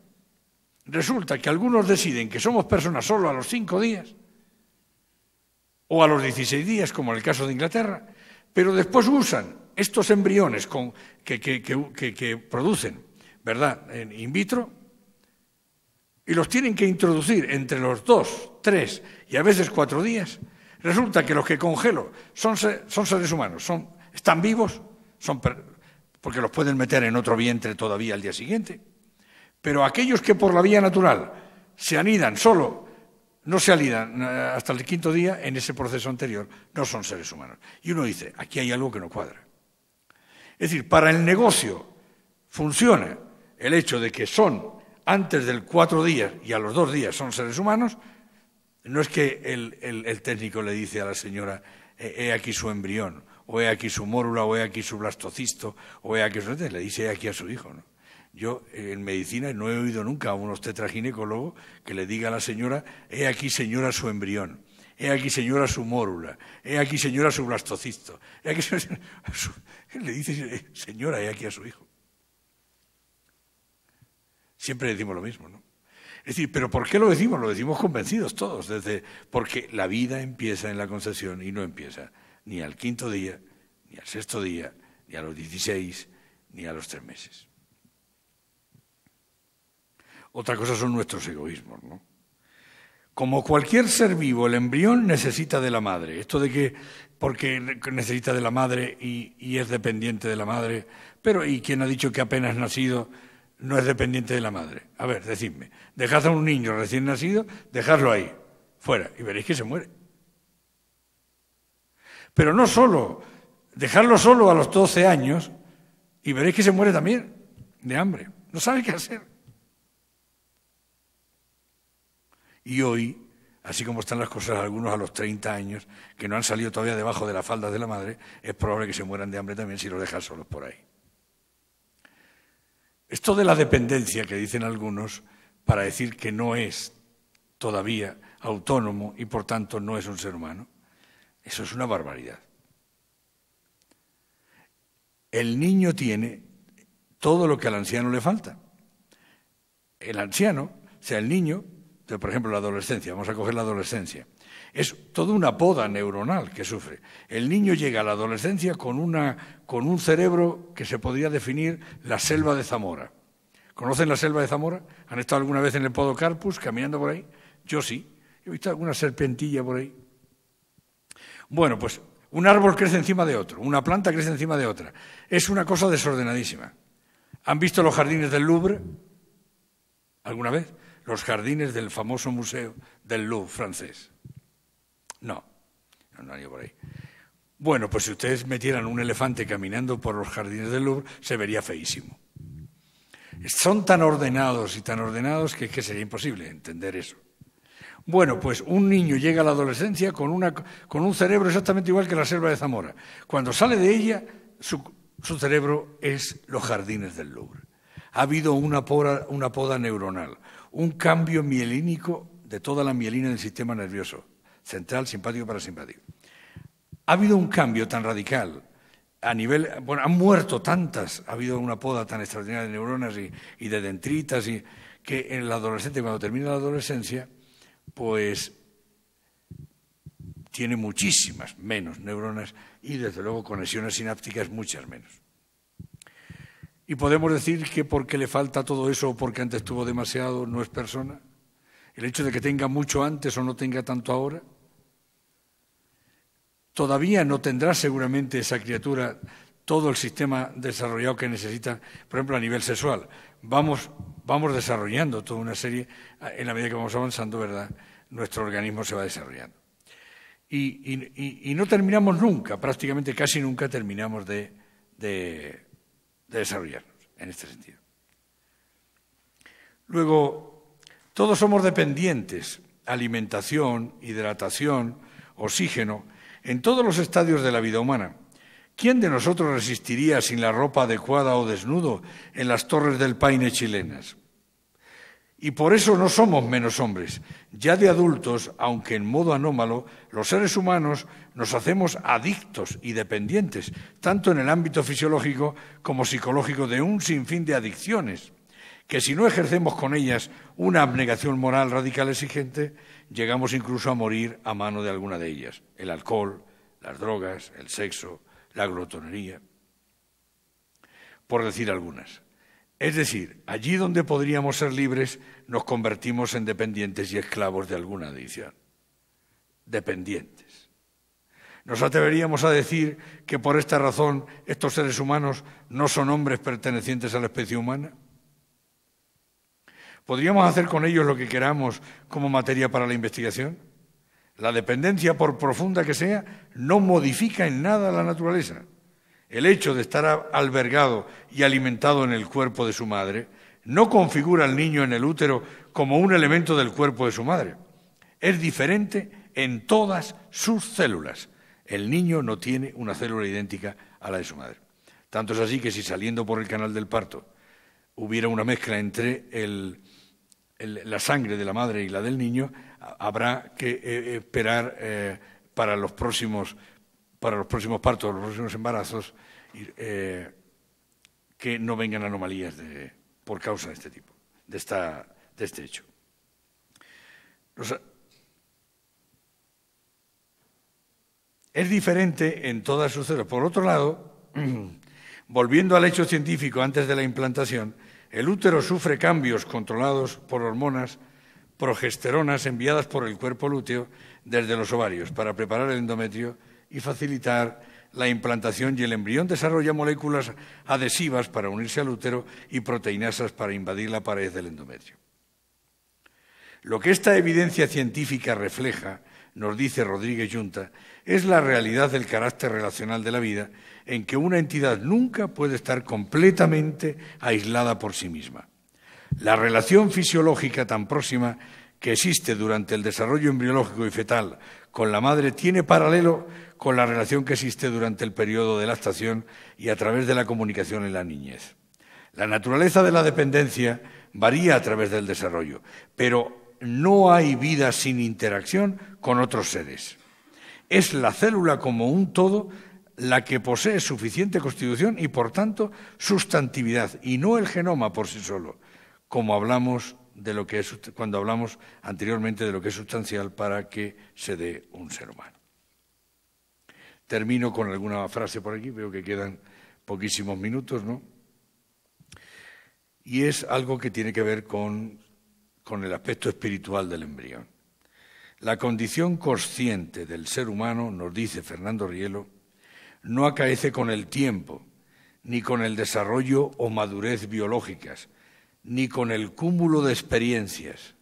Resulta que algunos deciden que somos personas solo a los cinco días o a los 16 días, como en el caso de Inglaterra, pero después usan estos embriones que, producen, ¿verdad?, en in vitro, y los tienen que introducir entre los dos, tres y a veces cuatro días, resulta que los que congelo son, son seres humanos, son, están vivos, son, porque los pueden meter en otro vientre todavía al día siguiente. Pero aquellos que por la vía natural se anidan solo no se alidan eh, hasta el quinto día en ese proceso anterior, no son seres humanos. Y uno dice, aquí hay algo que no cuadra. Es decir, para el negocio funciona el hecho de que son antes del cuatro días y a los dos días son seres humanos, no es que el, técnico le dice a la señora, he aquí su embrión, o he aquí su mórula, o he aquí su blastocisto, o he aquí su... Le dice, he aquí a su hijo, ¿no? Yo en medicina no he oído nunca a un obstetraginecólogo que le diga a la señora, he aquí señora su embrión, he aquí señora su mórula, he aquí señora su blastocisto, he aquí le dice señora, he aquí a su hijo. Siempre decimos lo mismo, ¿no? Es decir, ¿pero por qué lo decimos? Lo decimos convencidos todos, desde porque la vida empieza en la concepción y no empieza ni al quinto día, ni al sexto día, ni a los dieciséis, ni a los tres meses. Otra cosa son nuestros egoísmos, ¿no? Como cualquier ser vivo, el embrión necesita de la madre. Esto de que porque necesita de la madre y, es dependiente de la madre, pero ¿y quién ha dicho que apenas nacido no es dependiente de la madre? A ver, decidme, dejad a un niño recién nacido, dejadlo ahí, fuera, y veréis que se muere. Pero no solo, dejarlo solo a los 12 años y veréis que se muere también de hambre. No sabe qué hacer. Y hoy, así como están las cosas algunos a los 30 años, que no han salido todavía debajo de la falda de la madre, es probable que se mueran de hambre también si los dejan solos por ahí. Esto de la dependencia que dicen algunos para decir que no es todavía autónomo y por tanto no es un ser humano, eso es una barbaridad. El niño tiene todo lo que al anciano le falta. El anciano, o sea, el niño, por ejemplo, la adolescencia, vamos a coger la adolescencia, es toda una poda neuronal que sufre. El niño llega a la adolescencia con, una, con un cerebro que se podría definir la selva de Zamora. ¿Conocen la selva de Zamora? ¿Han estado alguna vez en el Podocarpus caminando por ahí? Yo sí. He visto alguna serpentilla por ahí. Bueno, pues un árbol crece encima de otro, una planta crece encima de otra. Es una cosa desordenadísima. ¿Han visto los jardines del Louvre? ¿Alguna vez? Los jardines del famoso museo del Louvre francés. No, no, no por ahí. Bueno, pues si ustedes metieran un elefante caminando por los jardines del Louvre, se vería feísimo. Son tan ordenados y tan ordenados que, que sería imposible entender eso. Bueno, pues un niño llega a la adolescencia con, un cerebro exactamente igual que la selva de Zamora. Cuando sale de ella, su, cerebro es los jardines del Louvre. Ha habido una poda neuronal, un cambio mielínico de toda la mielina del sistema nervioso, central, simpático, parasimpático. Ha habido un cambio tan radical a nivel, bueno, han muerto tantas, ha habido una poda tan extraordinaria de neuronas y, de dendritas, y, que en el adolescente, cuando termina la adolescencia, pues tiene muchísimas menos neuronas y desde luego conexiones sinápticas muchas menos. Y podemos decir que porque le falta todo eso o porque antes tuvo demasiado no es persona. El hecho de que tenga mucho antes o no tenga tanto ahora. Todavía no tendrá seguramente esa criatura todo el sistema desarrollado que necesita, por ejemplo, a nivel sexual. Vamos, vamos desarrollando toda una serie, en la medida que vamos avanzando, ¿verdad? Nuestro organismo se va desarrollando. Y, no terminamos nunca, prácticamente casi nunca terminamos de, de desarrollarnos en este sentido. Luego, todos somos dependientes, alimentación, hidratación, oxígeno, en todos los estadios de la vida humana. ¿Quién de nosotros resistiría sin la ropa adecuada o desnudo en las torres del Paine chilenas? Y por eso no somos menos hombres. Ya de adultos, aunque en modo anómalo, los seres humanos nos hacemos adictos y dependientes, tanto en el ámbito fisiológico como psicológico, de un sinfín de adicciones, que si no ejercemos con ellas una abnegación moral radical exigente, llegamos incluso a morir a mano de alguna de ellas. El alcohol, las drogas, el sexo, la glotonería, por decir algunas. Es decir, allí donde podríamos ser libres, nos convertimos en dependientes y esclavos de alguna adicción. Dependientes. ¿Nos atreveríamos a decir que por esta razón estos seres humanos no son hombres pertenecientes a la especie humana? ¿Podríamos hacer con ellos lo que queramos como materia para la investigación? La dependencia, por profunda que sea, no modifica en nada la naturaleza. El hecho de estar albergado y alimentado en el cuerpo de su madre no configura al niño en el útero como un elemento del cuerpo de su madre. Es diferente en todas sus células. El niño no tiene una célula idéntica a la de su madre. Tanto es así que si saliendo por el canal del parto hubiera una mezcla entre la sangre de la madre y la del niño, habrá que eh, esperar eh, para los próximos para los próximos partos, los próximos embarazos, eh, que no vengan anomalías por causa de este tipo, de, esta, de este hecho. es diferente en todas sus células. Por otro lado, volviendo al hecho científico antes de la implantación, el útero sufre cambios controlados por hormonas progesteronas enviadas por el cuerpo lúteo desde los ovarios para preparar el endometrio y facilitar la implantación y el embrión desarrolla moléculas adhesivas para unirse al útero y proteinasas para invadir la pared del endometrio. Lo que esta evidencia científica refleja nos dice Rodríguez Junta, es la realidad del carácter relacional de la vida, en que una entidad nunca puede estar completamente aislada por sí misma. La relación fisiológica tan próxima que existe durante el desarrollo embriológico y fetal con la madre tiene paralelo con la relación que existe durante el periodo de lactación y a través de la comunicación en la niñez. La naturaleza de la dependencia varía a través del desarrollo, pero no hay vida sin interacción con otros seres. Es la célula como un todo la que posee suficiente constitución y, por tanto, sustantividad, y no el genoma por sí solo, como hablamos de lo que es, cuando hablamos anteriormente de lo que es sustancial para que se dé un ser humano. Termino con alguna frase por aquí, veo que quedan poquísimos minutos, ¿no? Y es algo que tiene que ver con, con el aspecto espiritual del embrión. La condición consciente del ser humano, nos dice Fernando Rielo, no acaece con el tiempo, ni con el desarrollo o madurez biológicas, ni con el cúmulo de experiencias.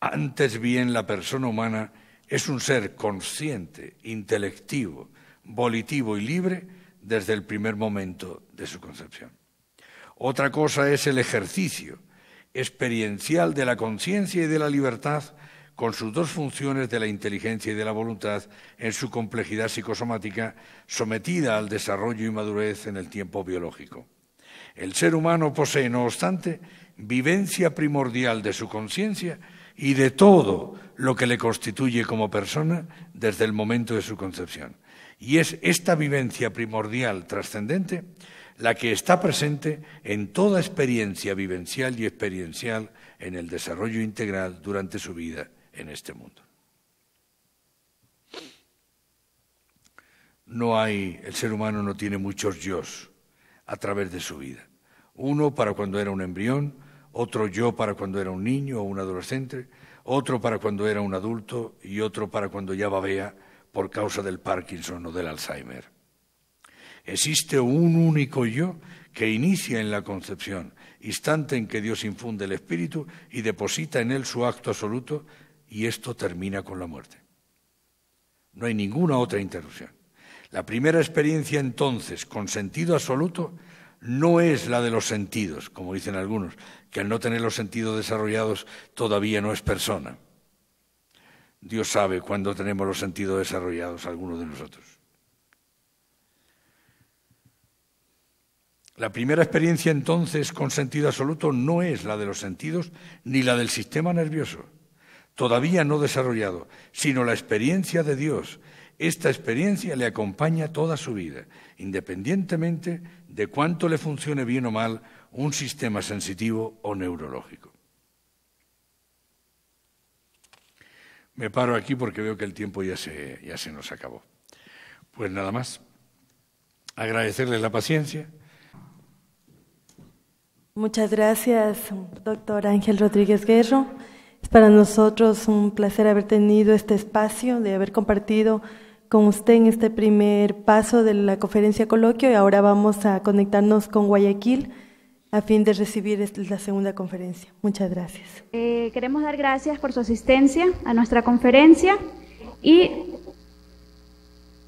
Antes bien la persona humana es un ser consciente, intelectivo, volitivo y libre desde el primer momento de su concepción. Otra cosa es el ejercicio experiencial de la conciencia y de la libertad con sus dos funciones de la inteligencia y de la voluntad en su complejidad psicosomática sometida al desarrollo y madurez en el tiempo biológico. El ser humano posee, no obstante, vivencia primordial de su conciencia y de todo lo que le constituye como persona desde el momento de su concepción. Y es esta vivencia primordial trascendente la que está presente en toda experiencia vivencial y experiencial en el desarrollo integral durante su vida en este mundo. No hay, el ser humano no tiene muchos yo a través de su vida. Uno para cuando era un embrión, otro yo para cuando era un niño o un adolescente, otro para cuando era un adulto y otro para cuando ya babea por causa del Parkinson o del Alzheimer. Existe un único yo que inicia en la concepción, instante en que Dios infunde el espíritu y deposita en él su acto absoluto y esto termina con la muerte. No hay ninguna otra interrupción. La primera experiencia entonces, con sentido absoluto, no es la de los sentidos, como dicen algunos, que al no tener los sentidos desarrollados todavía no es persona. Dios sabe cuándo tenemos los sentidos desarrollados, algunos de nosotros. La primera experiencia entonces con sentido absoluto no es la de los sentidos ni la del sistema nervioso, todavía no desarrollado, sino la experiencia de Dios. Esta experiencia le acompaña toda su vida, independientemente de cuánto le funcione bien o mal un sistema sensitivo o neurológico. Me paro aquí porque veo que el tiempo ya se, ya se nos acabó. Pues nada más. Agradecerle la paciencia.
Muchas gracias, doctor Ángel Rodríguez Guerro. Es para nosotros un placer haber tenido este espacio, de haber compartido con usted en este primer paso de la conferencia coloquio y ahora vamos a conectarnos con Guayaquil a fin de recibir la segunda conferencia. Muchas gracias.
Eh, queremos dar gracias por su asistencia a nuestra conferencia y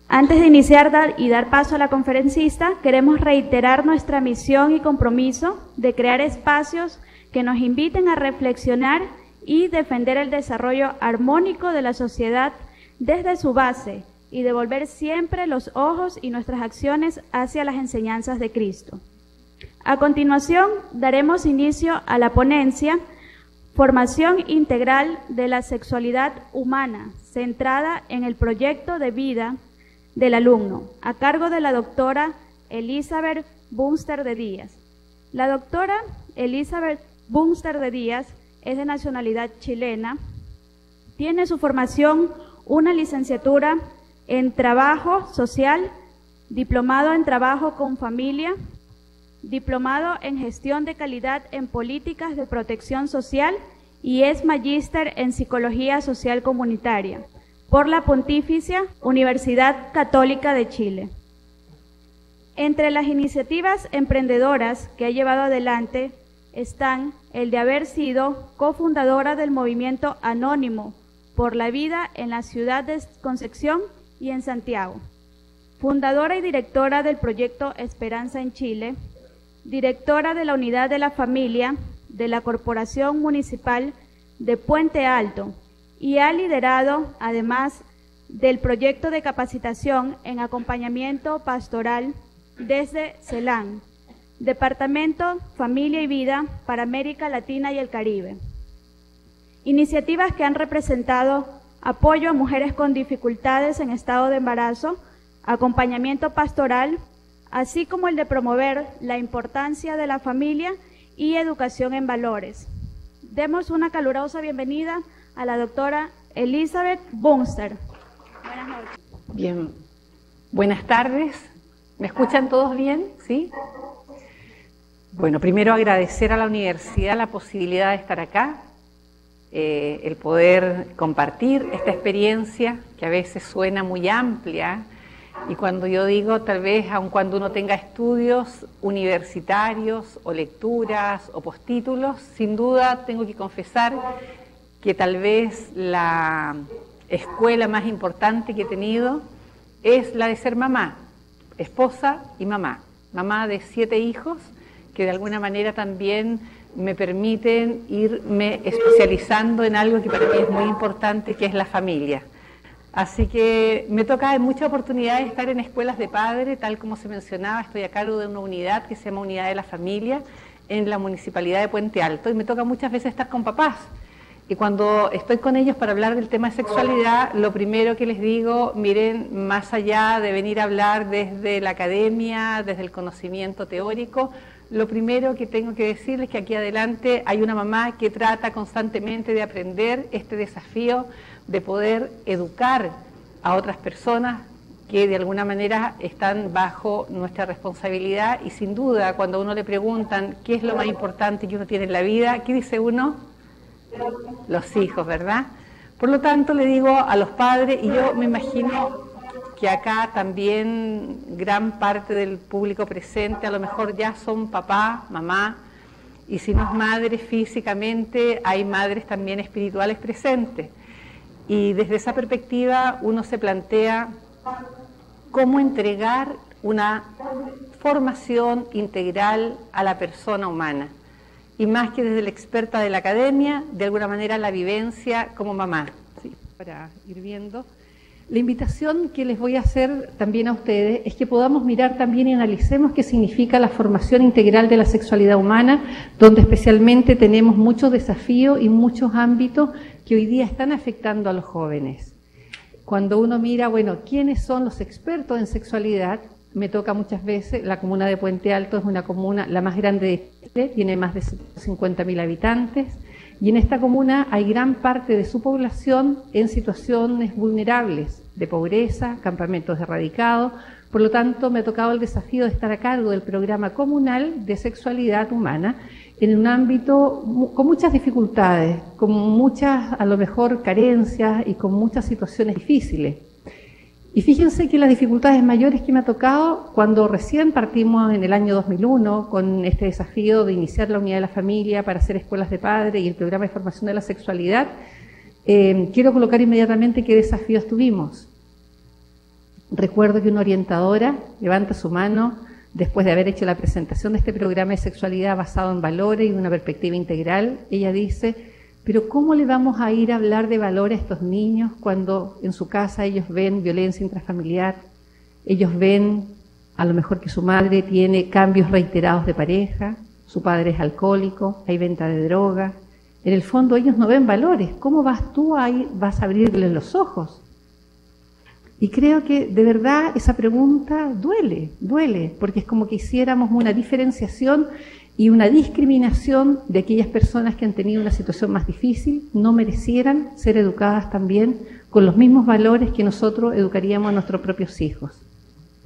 antes de iniciar y dar paso a la conferencista, queremos reiterar nuestra misión y compromiso de crear espacios que nos inviten a reflexionar y defender el desarrollo armónico de la sociedad desde su base y devolver siempre los ojos y nuestras acciones hacia las enseñanzas de Cristo. A continuación, daremos inicio a la ponencia Formación integral de la sexualidad humana, centrada en el proyecto de vida del alumno, a cargo de la doctora Elizabeth Bunster de Díaz. La doctora Elizabeth Bunster de Díaz es de nacionalidad chilena, tiene su formación una licenciatura en trabajo social, diplomado en trabajo con familia, diplomado en gestión de calidad en políticas de protección social y es magíster en psicología social comunitaria por la Pontificia Universidad Católica de Chile. Entre las iniciativas emprendedoras que ha llevado adelante están el de haber sido cofundadora del movimiento anónimo por la vida en la ciudad de Concepción y en Santiago. Fundadora y directora del proyecto Esperanza en Chile, directora de la Unidad de la Familia de la Corporación Municipal de Puente Alto y ha liderado además del proyecto de capacitación en acompañamiento pastoral desde CELAN, Departamento Familia y Vida para América Latina y el Caribe. Iniciativas que han representado apoyo a mujeres con dificultades en estado de embarazo, acompañamiento pastoral, así como el de promover la importancia de la familia y educación en valores. Demos una calurosa bienvenida a la doctora Elizabeth Bunster.
Buenas noches. Bien, buenas tardes. ¿Me escuchan todos bien? ¿Sí? Bueno, primero agradecer a la universidad la posibilidad de estar acá eh, el poder compartir esta experiencia que a veces suena muy amplia y cuando yo digo tal vez aun cuando uno tenga estudios universitarios o lecturas o postítulos, sin duda tengo que confesar que tal vez la escuela más importante que he tenido es la de ser mamá, esposa y mamá, mamá de siete hijos que de alguna manera también me permiten irme especializando en algo que para mí es muy importante, que es la familia. Así que me toca en muchas oportunidades estar en escuelas de padre, tal como se mencionaba, estoy a cargo de una unidad que se llama Unidad de la Familia en la Municipalidad de Puente Alto y me toca muchas veces estar con papás. Y cuando estoy con ellos para hablar del tema de sexualidad, lo primero que les digo, miren, más allá de venir a hablar desde la academia, desde el conocimiento teórico, lo primero que tengo que decirles es que aquí adelante hay una mamá que trata constantemente de aprender este desafío de poder educar a otras personas que de alguna manera están bajo nuestra responsabilidad y sin duda cuando uno le preguntan qué es lo más importante que uno tiene en la vida, ¿qué dice uno? Los hijos, ¿verdad? Por lo tanto le digo a los padres, y yo me imagino que acá también gran parte del público presente a lo mejor ya son papá, mamá, y si no es madre físicamente, hay madres también espirituales presentes. Y desde esa perspectiva uno se plantea cómo entregar una formación integral a la persona humana. Y más que desde la experta de la academia, de alguna manera la vivencia como mamá. Sí, para ir viendo. La invitación que les voy a hacer también a ustedes es que podamos mirar también y analicemos qué significa la formación integral de la sexualidad humana, donde especialmente tenemos muchos desafíos y muchos ámbitos que hoy día están afectando a los jóvenes. Cuando uno mira, bueno, ¿quiénes son los expertos en sexualidad? Me toca muchas veces, la comuna de Puente Alto es una comuna, la más grande de Chile, tiene más de 50.000 habitantes, y en esta comuna hay gran parte de su población en situaciones vulnerables, de pobreza, campamentos erradicados. Por lo tanto, me ha tocado el desafío de estar a cargo del programa comunal de sexualidad humana en un ámbito con muchas dificultades, con muchas, a lo mejor, carencias y con muchas situaciones difíciles. Y fíjense que las dificultades mayores que me ha tocado cuando recién partimos en el año 2001 con este desafío de iniciar la unidad de la familia para hacer escuelas de padre y el programa de formación de la sexualidad, eh, quiero colocar inmediatamente qué desafíos tuvimos. Recuerdo que una orientadora levanta su mano después de haber hecho la presentación de este programa de sexualidad basado en valores y una perspectiva integral. Ella dice, pero ¿cómo le vamos a ir a hablar de valor a estos niños cuando en su casa ellos ven violencia intrafamiliar, ellos ven a lo mejor que su madre tiene cambios reiterados de pareja, su padre es alcohólico, hay venta de droga. En el fondo ellos no ven valores. ¿Cómo vas tú ahí, vas a abrirles los ojos? Y creo que de verdad esa pregunta duele, duele, porque es como que hiciéramos una diferenciación y una discriminación de aquellas personas que han tenido una situación más difícil, no merecieran ser educadas también con los mismos valores que nosotros educaríamos a nuestros propios hijos.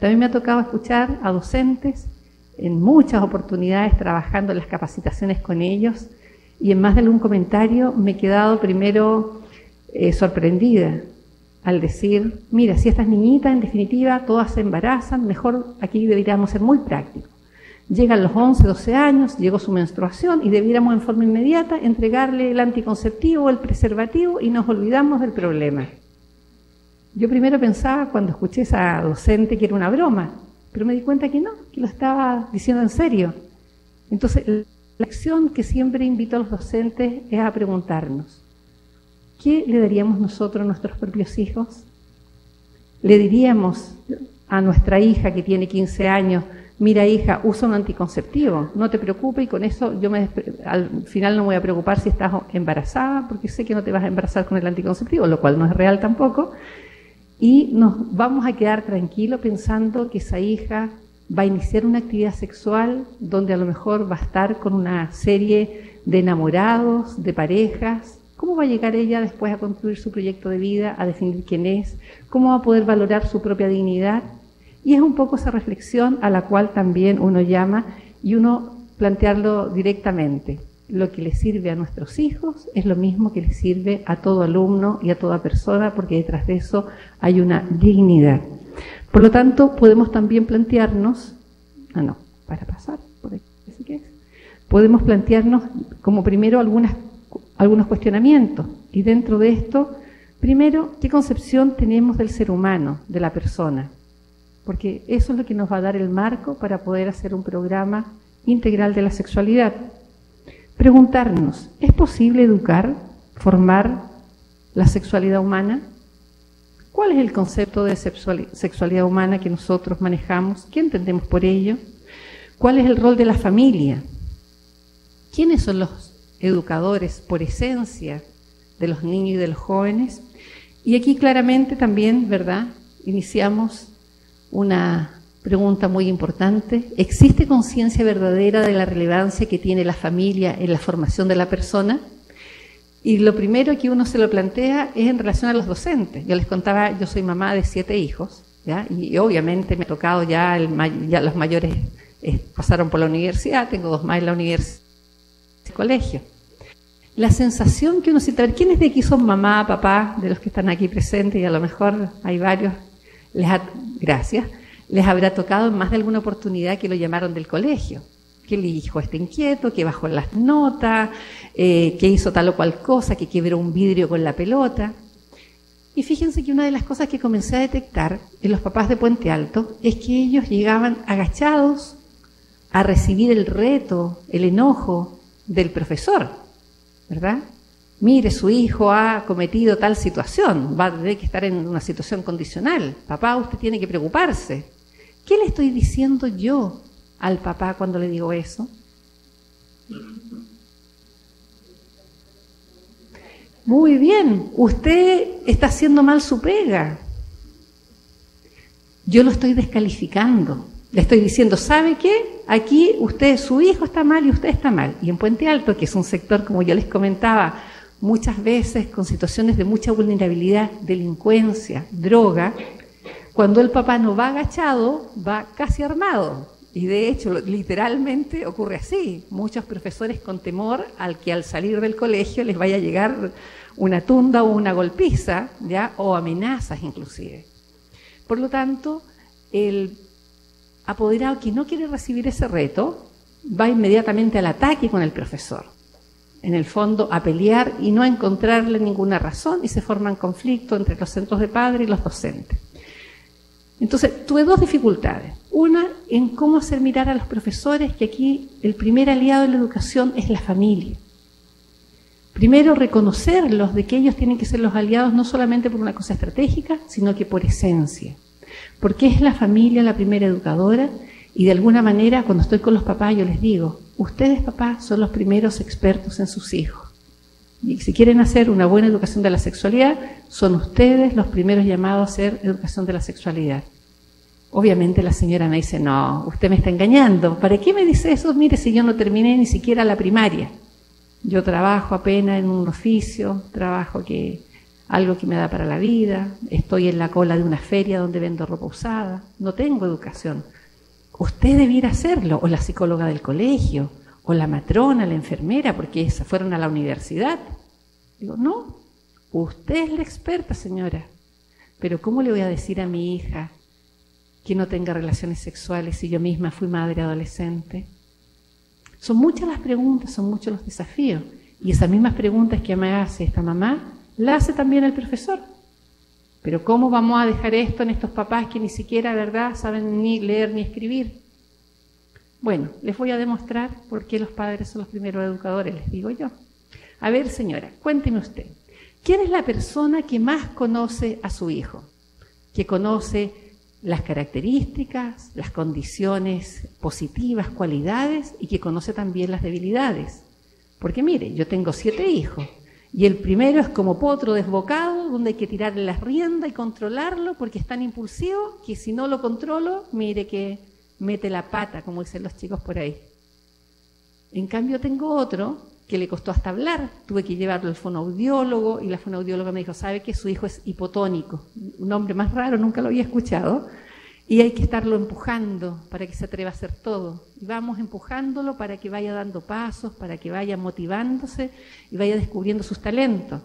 También me ha tocado escuchar a docentes en muchas oportunidades trabajando en las capacitaciones con ellos y en más de algún comentario me he quedado primero eh, sorprendida al decir, mira, si estas niñitas en definitiva todas se embarazan, mejor aquí deberíamos ser muy prácticos Llegan los 11, 12 años, llegó su menstruación y debiéramos en forma inmediata entregarle el anticonceptivo, el preservativo y nos olvidamos del problema. Yo primero pensaba cuando escuché a esa docente que era una broma, pero me di cuenta que no, que lo estaba diciendo en serio. Entonces, la lección que siempre invito a los docentes es a preguntarnos, ¿qué le daríamos nosotros a nuestros propios hijos? ¿Le diríamos a nuestra hija que tiene 15 años, mira hija, usa un anticonceptivo, no te preocupes y con eso yo me, al final no me voy a preocupar si estás embarazada, porque sé que no te vas a embarazar con el anticonceptivo, lo cual no es real tampoco, y nos vamos a quedar tranquilos pensando que esa hija va a iniciar una actividad sexual donde a lo mejor va a estar con una serie de enamorados, de parejas, ¿Cómo va a llegar ella después a construir su proyecto de vida, a definir quién es? ¿Cómo va a poder valorar su propia dignidad? Y es un poco esa reflexión a la cual también uno llama y uno plantearlo directamente. Lo que le sirve a nuestros hijos es lo mismo que le sirve a todo alumno y a toda persona, porque detrás de eso hay una dignidad. Por lo tanto, podemos también plantearnos, ah no, para pasar, por aquí, que es? podemos plantearnos como primero algunas, algunos cuestionamientos. Y dentro de esto, primero, ¿qué concepción tenemos del ser humano, de la persona? Porque eso es lo que nos va a dar el marco para poder hacer un programa integral de la sexualidad. Preguntarnos, ¿es posible educar, formar la sexualidad humana? ¿Cuál es el concepto de sexualidad humana que nosotros manejamos? ¿Qué entendemos por ello? ¿Cuál es el rol de la familia? ¿Quiénes son los educadores por esencia de los niños y de los jóvenes? Y aquí claramente también, ¿verdad? Iniciamos una pregunta muy importante. ¿Existe conciencia verdadera de la relevancia que tiene la familia en la formación de la persona? Y lo primero que uno se lo plantea es en relación a los docentes. Yo les contaba, yo soy mamá de siete hijos, ¿ya? y obviamente me ha tocado ya, ya los mayores eh, pasaron por la universidad, tengo dos más en la universidad, el colegio. La sensación que uno siente, a ver, ¿quiénes de aquí son mamá, papá, de los que están aquí presentes? Y a lo mejor hay varios les gracias, les habrá tocado en más de alguna oportunidad que lo llamaron del colegio, que el hijo está inquieto, que bajó las notas, eh, que hizo tal o cual cosa, que quebró un vidrio con la pelota. Y fíjense que una de las cosas que comencé a detectar en los papás de Puente Alto es que ellos llegaban agachados a recibir el reto, el enojo del profesor, ¿verdad? Mire, su hijo ha cometido tal situación, va a tener que estar en una situación condicional. Papá, usted tiene que preocuparse. ¿Qué le estoy diciendo yo al papá cuando le digo eso? Muy bien, usted está haciendo mal su pega. Yo lo estoy descalificando. Le estoy diciendo, ¿sabe qué? Aquí usted, su hijo está mal y usted está mal. Y en Puente Alto, que es un sector, como yo les comentaba, muchas veces con situaciones de mucha vulnerabilidad, delincuencia, droga, cuando el papá no va agachado, va casi armado. Y de hecho, literalmente ocurre así. Muchos profesores con temor al que al salir del colegio les vaya a llegar una tunda o una golpiza, ¿ya? o amenazas inclusive. Por lo tanto, el apoderado que no quiere recibir ese reto va inmediatamente al ataque con el profesor en el fondo, a pelear y no a encontrarle ninguna razón y se forman conflictos entre los centros de padres y los docentes. Entonces, tuve dos dificultades. Una, en cómo hacer mirar a los profesores que aquí el primer aliado de la educación es la familia. Primero, reconocerlos de que ellos tienen que ser los aliados no solamente por una cosa estratégica, sino que por esencia. Porque es la familia la primera educadora y de alguna manera cuando estoy con los papás yo les digo, Ustedes, papás, son los primeros expertos en sus hijos. Y si quieren hacer una buena educación de la sexualidad, son ustedes los primeros llamados a hacer educación de la sexualidad. Obviamente la señora me dice, no, usted me está engañando. ¿Para qué me dice eso? Mire, si yo no terminé ni siquiera la primaria. Yo trabajo apenas en un oficio, trabajo que algo que me da para la vida, estoy en la cola de una feria donde vendo ropa usada, no tengo educación. Usted debiera hacerlo, o la psicóloga del colegio, o la matrona, la enfermera, porque esas fueron a la universidad. Digo, no, usted es la experta, señora. Pero ¿cómo le voy a decir a mi hija que no tenga relaciones sexuales si yo misma fui madre adolescente? Son muchas las preguntas, son muchos los desafíos. Y esas mismas preguntas que me hace esta mamá, la hace también el profesor. Pero ¿cómo vamos a dejar esto en estos papás que ni siquiera, verdad, saben ni leer ni escribir? Bueno, les voy a demostrar por qué los padres son los primeros educadores, les digo yo. A ver, señora, cuénteme usted, ¿quién es la persona que más conoce a su hijo? Que conoce las características, las condiciones positivas, cualidades y que conoce también las debilidades. Porque mire, yo tengo siete hijos y el primero es como potro desbocado, donde hay que tirarle las riendas y controlarlo porque es tan impulsivo que si no lo controlo, mire que mete la pata, como dicen los chicos por ahí. En cambio tengo otro que le costó hasta hablar, tuve que llevarlo al fonoaudiólogo y la fonoaudióloga me dijo, sabe que su hijo es hipotónico, un nombre más raro, nunca lo había escuchado, y hay que estarlo empujando para que se atreva a hacer todo. Y vamos empujándolo para que vaya dando pasos, para que vaya motivándose y vaya descubriendo sus talentos.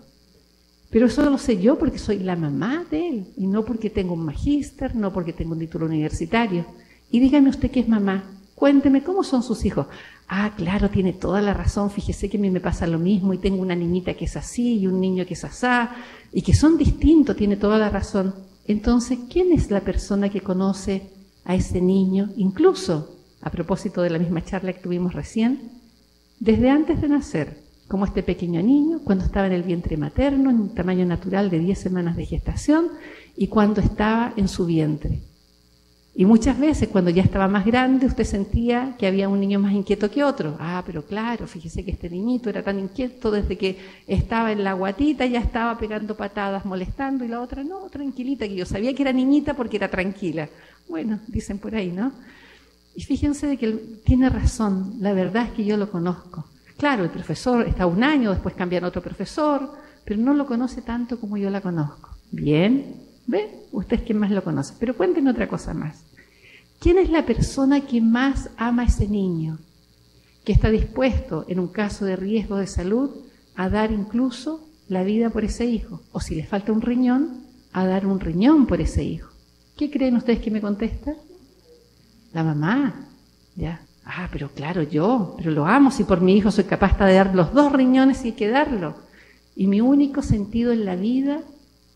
Pero eso lo sé yo porque soy la mamá de él y no porque tengo un magíster, no porque tengo un título universitario. Y dígame usted qué es mamá. Cuénteme cómo son sus hijos. Ah, claro, tiene toda la razón. Fíjese que a mí me pasa lo mismo y tengo una niñita que es así y un niño que es asá y que son distintos, tiene toda la razón. Entonces, ¿quién es la persona que conoce a ese niño? Incluso, a propósito de la misma charla que tuvimos recién, desde antes de nacer, como este pequeño niño, cuando estaba en el vientre materno, en un tamaño natural de 10 semanas de gestación, y cuando estaba en su vientre. Y muchas veces cuando ya estaba más grande usted sentía que había un niño más inquieto que otro. Ah, pero claro, fíjese que este niñito era tan inquieto desde que estaba en la guatita, ya estaba pegando patadas, molestando, y la otra no, tranquilita, que yo sabía que era niñita porque era tranquila. Bueno, dicen por ahí, ¿no? Y fíjense de que él tiene razón, la verdad es que yo lo conozco. Claro, el profesor está un año, después cambian otro profesor, pero no lo conoce tanto como yo la conozco. Bien, ¿Ve? Usted es quien más lo conoce. Pero cuéntenme otra cosa más. ¿Quién es la persona que más ama a ese niño? Que está dispuesto, en un caso de riesgo de salud, a dar incluso la vida por ese hijo. O si le falta un riñón, a dar un riñón por ese hijo. ¿Qué creen ustedes que me contesta? La mamá. Ya. Ah, pero claro, yo, pero lo amo si por mi hijo soy capaz de dar los dos riñones y quedarlo. Y mi único sentido en la vida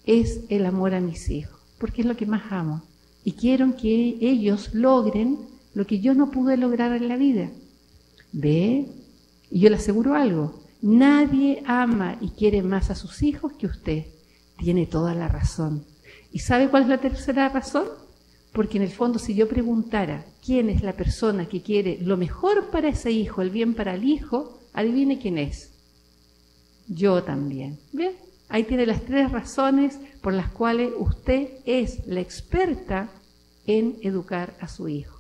es el amor a mis hijos, porque es lo que más amo. Y quiero que ellos logren lo que yo no pude lograr en la vida. ¿Ve? Y yo le aseguro algo, nadie ama y quiere más a sus hijos que usted. Tiene toda la razón. ¿Y sabe cuál es la tercera razón? Porque en el fondo si yo preguntara quién es la persona que quiere lo mejor para ese hijo, el bien para el hijo, adivine quién es. Yo también. ¿Ve? Ahí tiene las tres razones por las cuales usted es la experta en educar a su hijo.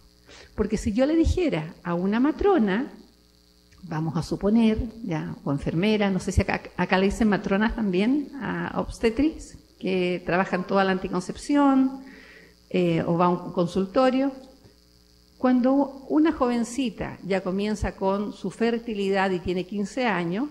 Porque si yo le dijera a una matrona, vamos a suponer, ya, o enfermera, no sé si acá, le dicen matronas también, a obstetriz, que trabajan toda la anticoncepción, eh, o va a un consultorio. Cuando una jovencita ya comienza con su fertilidad y tiene 15 años,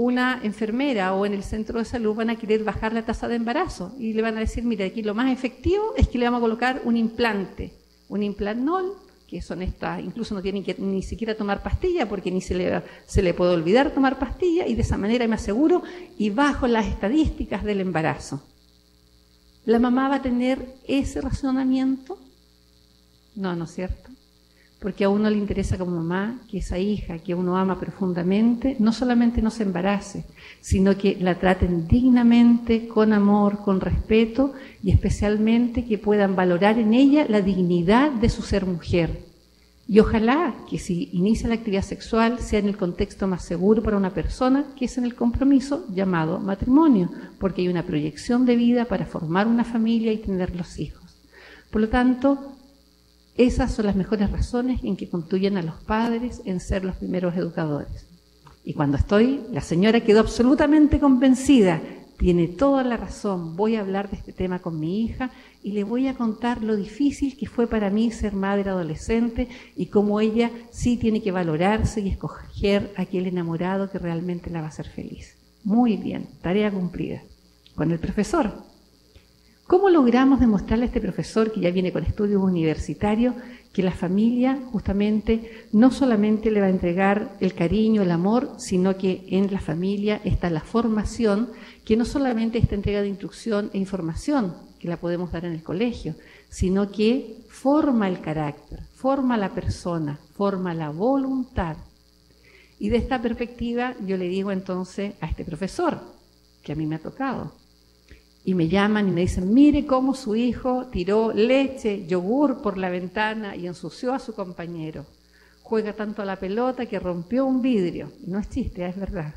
una enfermera o en el centro de salud van a querer bajar la tasa de embarazo y le van a decir, mire, aquí lo más efectivo es que le vamos a colocar un implante, un implantol, que son estas, incluso no tienen que ni siquiera tomar pastilla porque ni se le, se le puede olvidar tomar pastilla y de esa manera me aseguro y bajo las estadísticas del embarazo. ¿La mamá va a tener ese razonamiento? No, ¿no es cierto? Porque a uno le interesa como mamá que esa hija que uno ama profundamente no solamente no se embarace, sino que la traten dignamente, con amor, con respeto y especialmente que puedan valorar en ella la dignidad de su ser mujer. Y ojalá que si inicia la actividad sexual sea en el contexto más seguro para una persona, que es en el compromiso llamado matrimonio, porque hay una proyección de vida para formar una familia y tener los hijos. Por lo tanto, esas son las mejores razones en que contuyen a los padres en ser los primeros educadores. Y cuando estoy, la señora quedó absolutamente convencida, tiene toda la razón, voy a hablar de este tema con mi hija y le voy a contar lo difícil que fue para mí ser madre adolescente y cómo ella sí tiene que valorarse y escoger aquel enamorado que realmente la va a hacer feliz. Muy bien, tarea cumplida. Con el profesor. ¿Cómo logramos demostrarle a este profesor que ya viene con estudios universitarios que la familia justamente no solamente le va a entregar el cariño, el amor, sino que en la familia está la formación, que no solamente esta entrega de instrucción e información, que la podemos dar en el colegio, sino que forma el carácter, forma la persona, forma la voluntad. Y de esta perspectiva yo le digo entonces a este profesor, que a mí me ha tocado, y me llaman y me dicen, mire cómo su hijo tiró leche, yogur por la ventana y ensució a su compañero. Juega tanto a la pelota que rompió un vidrio. no es chiste, es verdad.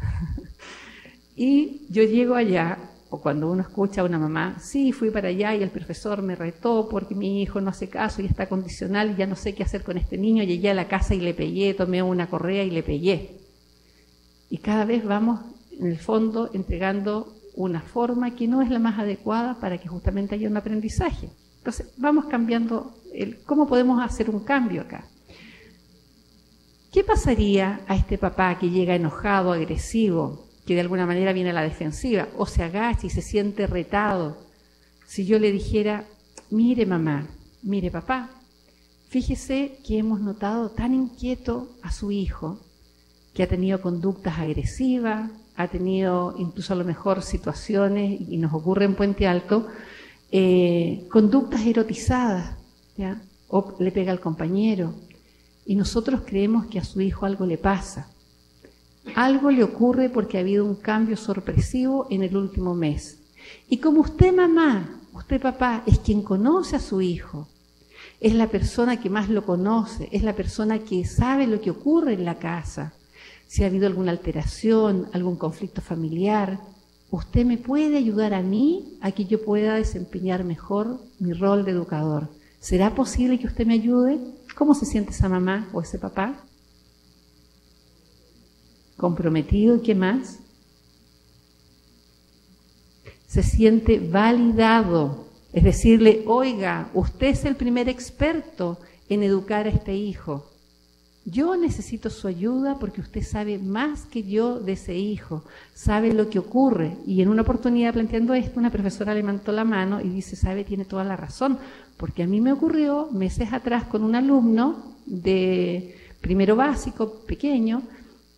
y yo llego allá, o cuando uno escucha a una mamá, sí, fui para allá y el profesor me retó porque mi hijo no hace caso y está condicional y ya no sé qué hacer con este niño. Llegué a la casa y le pegué, tomé una correa y le pegué. Y cada vez vamos, en el fondo, entregando una forma que no es la más adecuada para que justamente haya un aprendizaje. Entonces, vamos cambiando el, cómo podemos hacer un cambio acá. ¿Qué pasaría a este papá que llega enojado, agresivo, que de alguna manera viene a la defensiva, o se agacha y se siente retado, si yo le dijera, mire mamá, mire papá, fíjese que hemos notado tan inquieto a su hijo, que ha tenido conductas agresivas, ha tenido incluso a lo mejor situaciones, y nos ocurre en Puente Alto, eh, conductas erotizadas, o le pega al compañero, y nosotros creemos que a su hijo algo le pasa. Algo le ocurre porque ha habido un cambio sorpresivo en el último mes. Y como usted mamá, usted papá, es quien conoce a su hijo, es la persona que más lo conoce, es la persona que sabe lo que ocurre en la casa, si ha habido alguna alteración, algún conflicto familiar, usted me puede ayudar a mí a que yo pueda desempeñar mejor mi rol de educador. ¿Será posible que usted me ayude? ¿Cómo se siente esa mamá o ese papá? ¿Comprometido y qué más? Se siente validado. Es decirle, oiga, usted es el primer experto en educar a este hijo. Yo necesito su ayuda porque usted sabe más que yo de ese hijo, sabe lo que ocurre. Y en una oportunidad planteando esto, una profesora levantó la mano y dice, sabe, tiene toda la razón, porque a mí me ocurrió meses atrás con un alumno de primero básico, pequeño,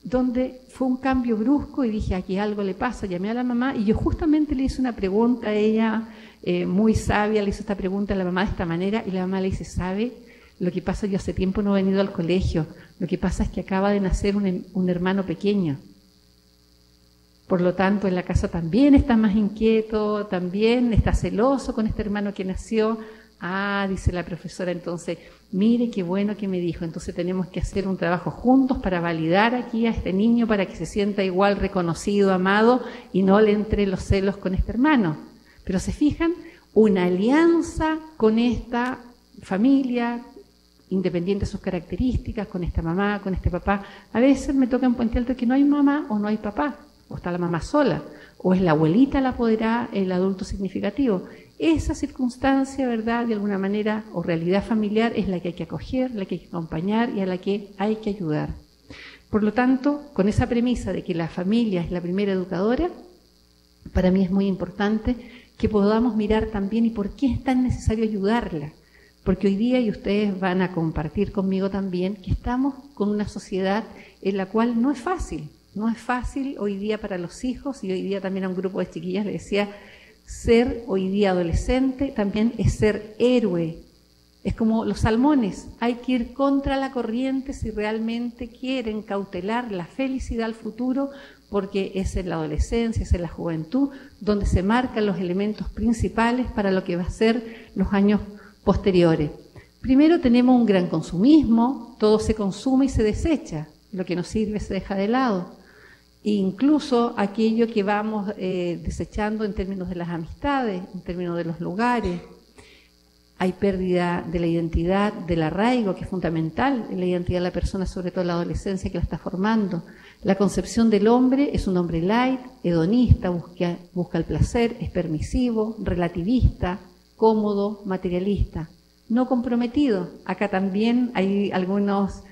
donde fue un cambio brusco y dije, aquí algo le pasa, llamé a la mamá y yo justamente le hice una pregunta a ella, eh, muy sabia, le hice esta pregunta a la mamá de esta manera y la mamá le dice, ¿sabe? Lo que pasa, yo hace tiempo no he venido al colegio. Lo que pasa es que acaba de nacer un, hermano pequeño. Por lo tanto, en la casa también está más inquieto, también está celoso con este hermano que nació. Ah, dice la profesora, entonces, mire qué bueno que me dijo. Entonces tenemos que hacer un trabajo juntos para validar aquí a este niño para que se sienta igual reconocido, amado y no le entre los celos con este hermano. Pero se fijan, una alianza con esta familia, independiente de sus características, con esta mamá, con este papá. A veces me toca en Puente Alto que no hay mamá o no hay papá, o está la mamá sola, o es la abuelita la apoderada, el adulto significativo. Esa circunstancia, ¿verdad?, de alguna manera, o realidad familiar, es la que hay que acoger, la que hay que acompañar y a la que hay que ayudar. Por lo tanto, con esa premisa de que la familia es la primera educadora, para mí es muy importante que podamos mirar también y por qué es tan necesario ayudarla porque hoy día, y ustedes van a compartir conmigo también, que estamos con una sociedad en la cual no es fácil, no es fácil hoy día para los hijos, y hoy día también a un grupo de chiquillas le decía, ser hoy día adolescente también es ser héroe. Es como los salmones, hay que ir contra la corriente si realmente quieren cautelar la felicidad al futuro, porque es en la adolescencia, es en la juventud, donde se marcan los elementos principales para lo que va a ser los años posteriores. Primero tenemos un gran consumismo, todo se consume y se desecha, lo que nos sirve se deja de lado. Incluso aquello que vamos eh, desechando en términos de las amistades, en términos de los lugares. Hay pérdida de la identidad, del arraigo, que es fundamental en la identidad de la persona, sobre todo en la adolescencia que la está formando. La concepción del hombre es un hombre light, hedonista, busca, busca el placer, es permisivo, relativista, cómodo, materialista, no comprometido. Acá también hay algunos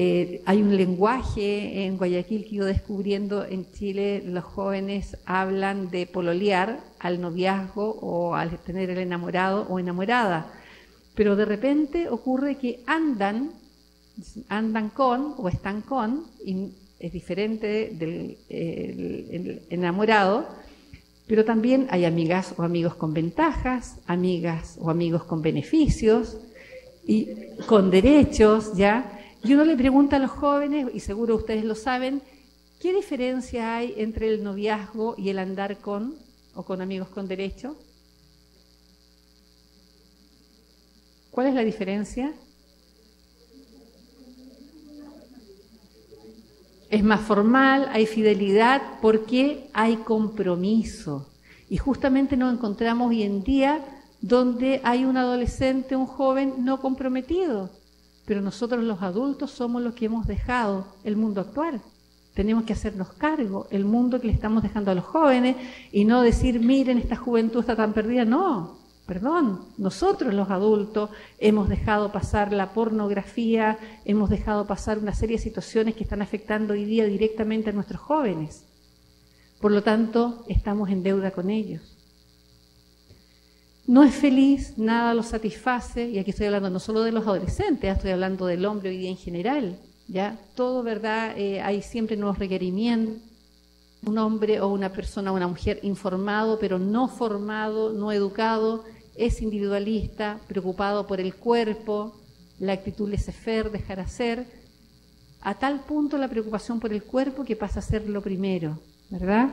Eh, hay un lenguaje en Guayaquil que yo descubriendo en Chile, los jóvenes hablan de pololear al noviazgo o al tener el enamorado o enamorada. Pero de repente ocurre que andan, andan con o están con, y es diferente del enamorado, pero también hay amigas o amigos con ventajas, amigas o amigos con beneficios y con derechos, ¿ya? Y uno le pregunta a los jóvenes, y seguro ustedes lo saben, ¿qué diferencia hay entre el noviazgo y el andar con o con amigos con derecho? ¿Cuál es la diferencia? Es más formal, hay fidelidad, porque hay compromiso. Y justamente nos encontramos hoy en día donde hay un adolescente, un joven no comprometido, pero nosotros los adultos somos los que hemos dejado el mundo actual. Tenemos que hacernos cargo, el mundo que le estamos dejando a los jóvenes y no decir, miren, esta juventud está tan perdida. No, perdón, nosotros los adultos hemos dejado pasar la pornografía, hemos dejado pasar una serie de situaciones que están afectando hoy día directamente a nuestros jóvenes. Por lo tanto, estamos en deuda con ellos no es feliz, nada lo satisface, y aquí estoy hablando no solo de los adolescentes, estoy hablando del hombre hoy día en general, ¿ya? Todo, ¿verdad? Eh, hay siempre nuevos requerimientos. Un hombre o una persona, una mujer informado, pero no formado, no educado, es individualista, preocupado por el cuerpo, la actitud laissez-faire, dejar hacer, a tal punto la preocupación por el cuerpo que pasa a ser lo primero, ¿verdad?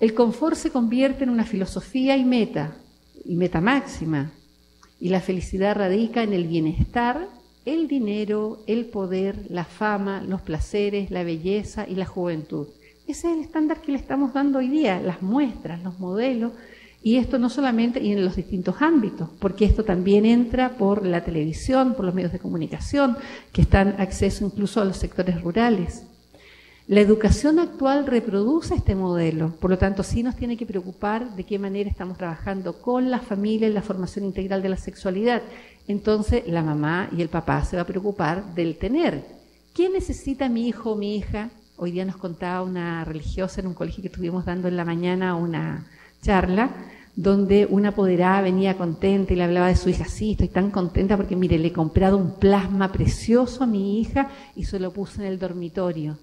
El confort se convierte en una filosofía y meta, y meta máxima, y la felicidad radica en el bienestar, el dinero, el poder, la fama, los placeres, la belleza y la juventud. Ese es el estándar que le estamos dando hoy día, las muestras, los modelos, y esto no solamente y en los distintos ámbitos, porque esto también entra por la televisión, por los medios de comunicación, que están acceso incluso a los sectores rurales. La educación actual reproduce este modelo, por lo tanto sí nos tiene que preocupar de qué manera estamos trabajando con la familia en la formación integral de la sexualidad. Entonces la mamá y el papá se va a preocupar del tener. ¿Qué necesita mi hijo o mi hija? Hoy día nos contaba una religiosa en un colegio que estuvimos dando en la mañana una charla donde una apoderada venía contenta y le hablaba de su hija, sí, estoy tan contenta porque mire, le he comprado un plasma precioso a mi hija y se lo puse en el dormitorio.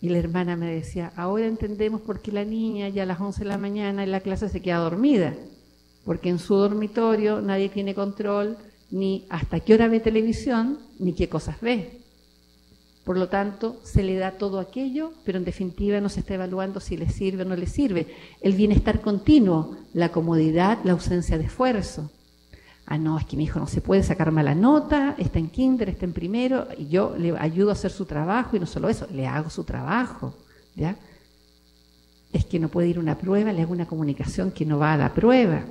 Y la hermana me decía, ahora entendemos por qué la niña ya a las 11 de la mañana en la clase se queda dormida, porque en su dormitorio nadie tiene control ni hasta qué hora ve televisión, ni qué cosas ve. Por lo tanto, se le da todo aquello, pero en definitiva no se está evaluando si le sirve o no le sirve. El bienestar continuo, la comodidad, la ausencia de esfuerzo ah, no, es que mi hijo no se puede sacar mala nota, está en kinder, está en primero, y yo le ayudo a hacer su trabajo, y no solo eso, le hago su trabajo, ¿ya? Es que no puede ir a una prueba, le hago una comunicación que no va a la prueba.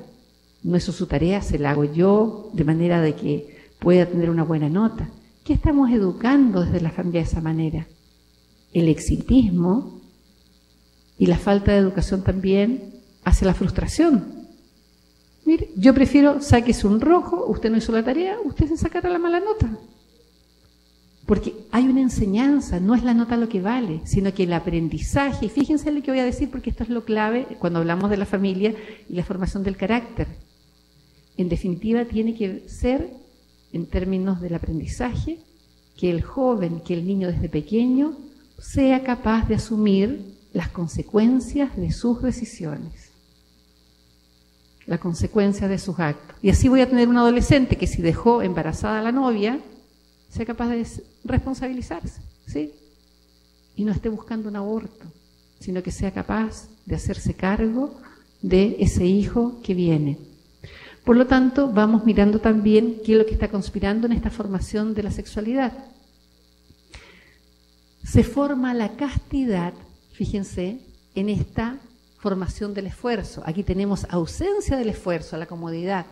No es su tarea, se la hago yo, de manera de que pueda tener una buena nota. ¿Qué estamos educando desde la familia de esa manera? El exitismo y la falta de educación también hacia la frustración. Mire, yo prefiero sáquese un rojo, usted no hizo la tarea, usted se sacará la mala nota. Porque hay una enseñanza, no es la nota lo que vale, sino que el aprendizaje, fíjense lo que voy a decir porque esto es lo clave cuando hablamos de la familia y la formación del carácter. En definitiva, tiene que ser, en términos del aprendizaje, que el joven, que el niño desde pequeño, sea capaz de asumir las consecuencias de sus decisiones la consecuencia de sus actos. Y así voy a tener un adolescente que si dejó embarazada a la novia, sea capaz de responsabilizarse, ¿sí? Y no esté buscando un aborto, sino que sea capaz de hacerse cargo de ese hijo que viene. Por lo tanto, vamos mirando también qué es lo que está conspirando en esta formación de la sexualidad. Se forma la castidad, fíjense, en esta formación del esfuerzo. Aquí tenemos ausencia del esfuerzo, la comodidad.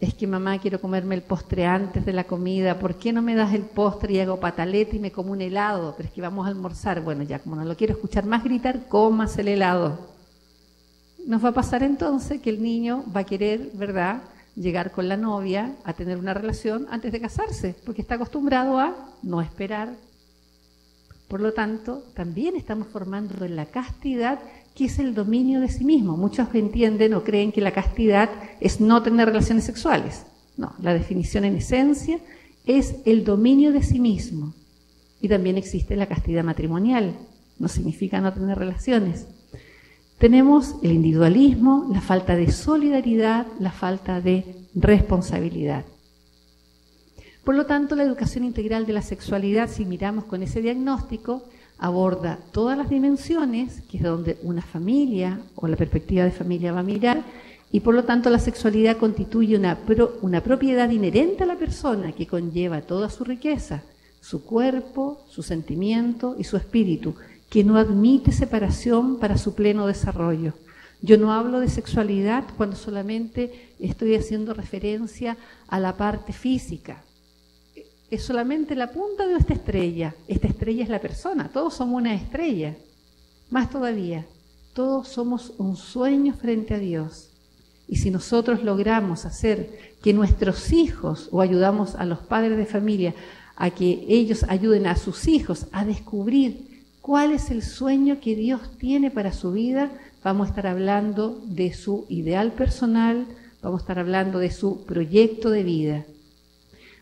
Es que mamá quiero comerme el postre antes de la comida, ¿por qué no me das el postre y hago pataleta y me como un helado? Pero es que vamos a almorzar. Bueno, ya como no lo quiero escuchar más gritar, comas el helado. Nos va a pasar entonces que el niño va a querer, ¿verdad?, llegar con la novia a tener una relación antes de casarse, porque está acostumbrado a no esperar. Por lo tanto, también estamos formando en la castidad, que es el dominio de sí mismo. Muchos entienden o creen que la castidad es no tener relaciones sexuales. No, la definición en esencia es el dominio de sí mismo. Y también existe la castidad matrimonial. No significa no tener relaciones. Tenemos el individualismo, la falta de solidaridad, la falta de responsabilidad. Por lo tanto, la educación integral de la sexualidad, si miramos con ese diagnóstico, aborda todas las dimensiones, que es donde una familia o la perspectiva de familia va a mirar, y por lo tanto la sexualidad constituye una, una propiedad inherente a la persona que conlleva toda su riqueza, su cuerpo, su sentimiento y su espíritu, que no admite separación para su pleno desarrollo. Yo no hablo de sexualidad cuando solamente estoy haciendo referencia a la parte física. Es solamente la punta de esta estrella. Esta estrella es la persona. Todos somos una estrella. Más todavía, todos somos un sueño frente a Dios. Y si nosotros logramos hacer que nuestros hijos o ayudamos a los padres de familia a que ellos ayuden a sus hijos a descubrir cuál es el sueño que Dios tiene para su vida, vamos a estar hablando de su ideal personal, vamos a estar hablando de su proyecto de vida.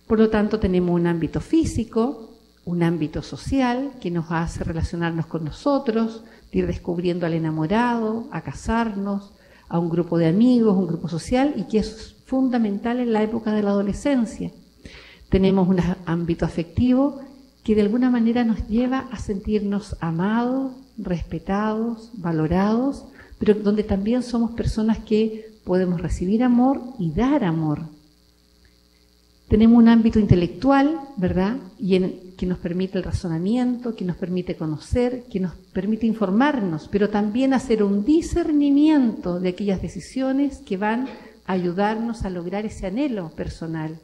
Por lo tanto, tenemos un ámbito físico, un ámbito social que nos hace relacionarnos con nosotros, ir descubriendo al enamorado, a casarnos, a un grupo de amigos, un grupo social, y que es fundamental en la época de la adolescencia. Tenemos un ámbito afectivo que de alguna manera nos lleva a sentirnos amados, respetados, valorados, pero donde también somos personas que podemos recibir amor y dar amor. Tenemos un ámbito intelectual, ¿verdad? Y que nos permite el razonamiento, que nos permite conocer, que nos permite informarnos, pero también hacer un discernimiento de aquellas decisiones que van a ayudarnos a lograr ese anhelo personal,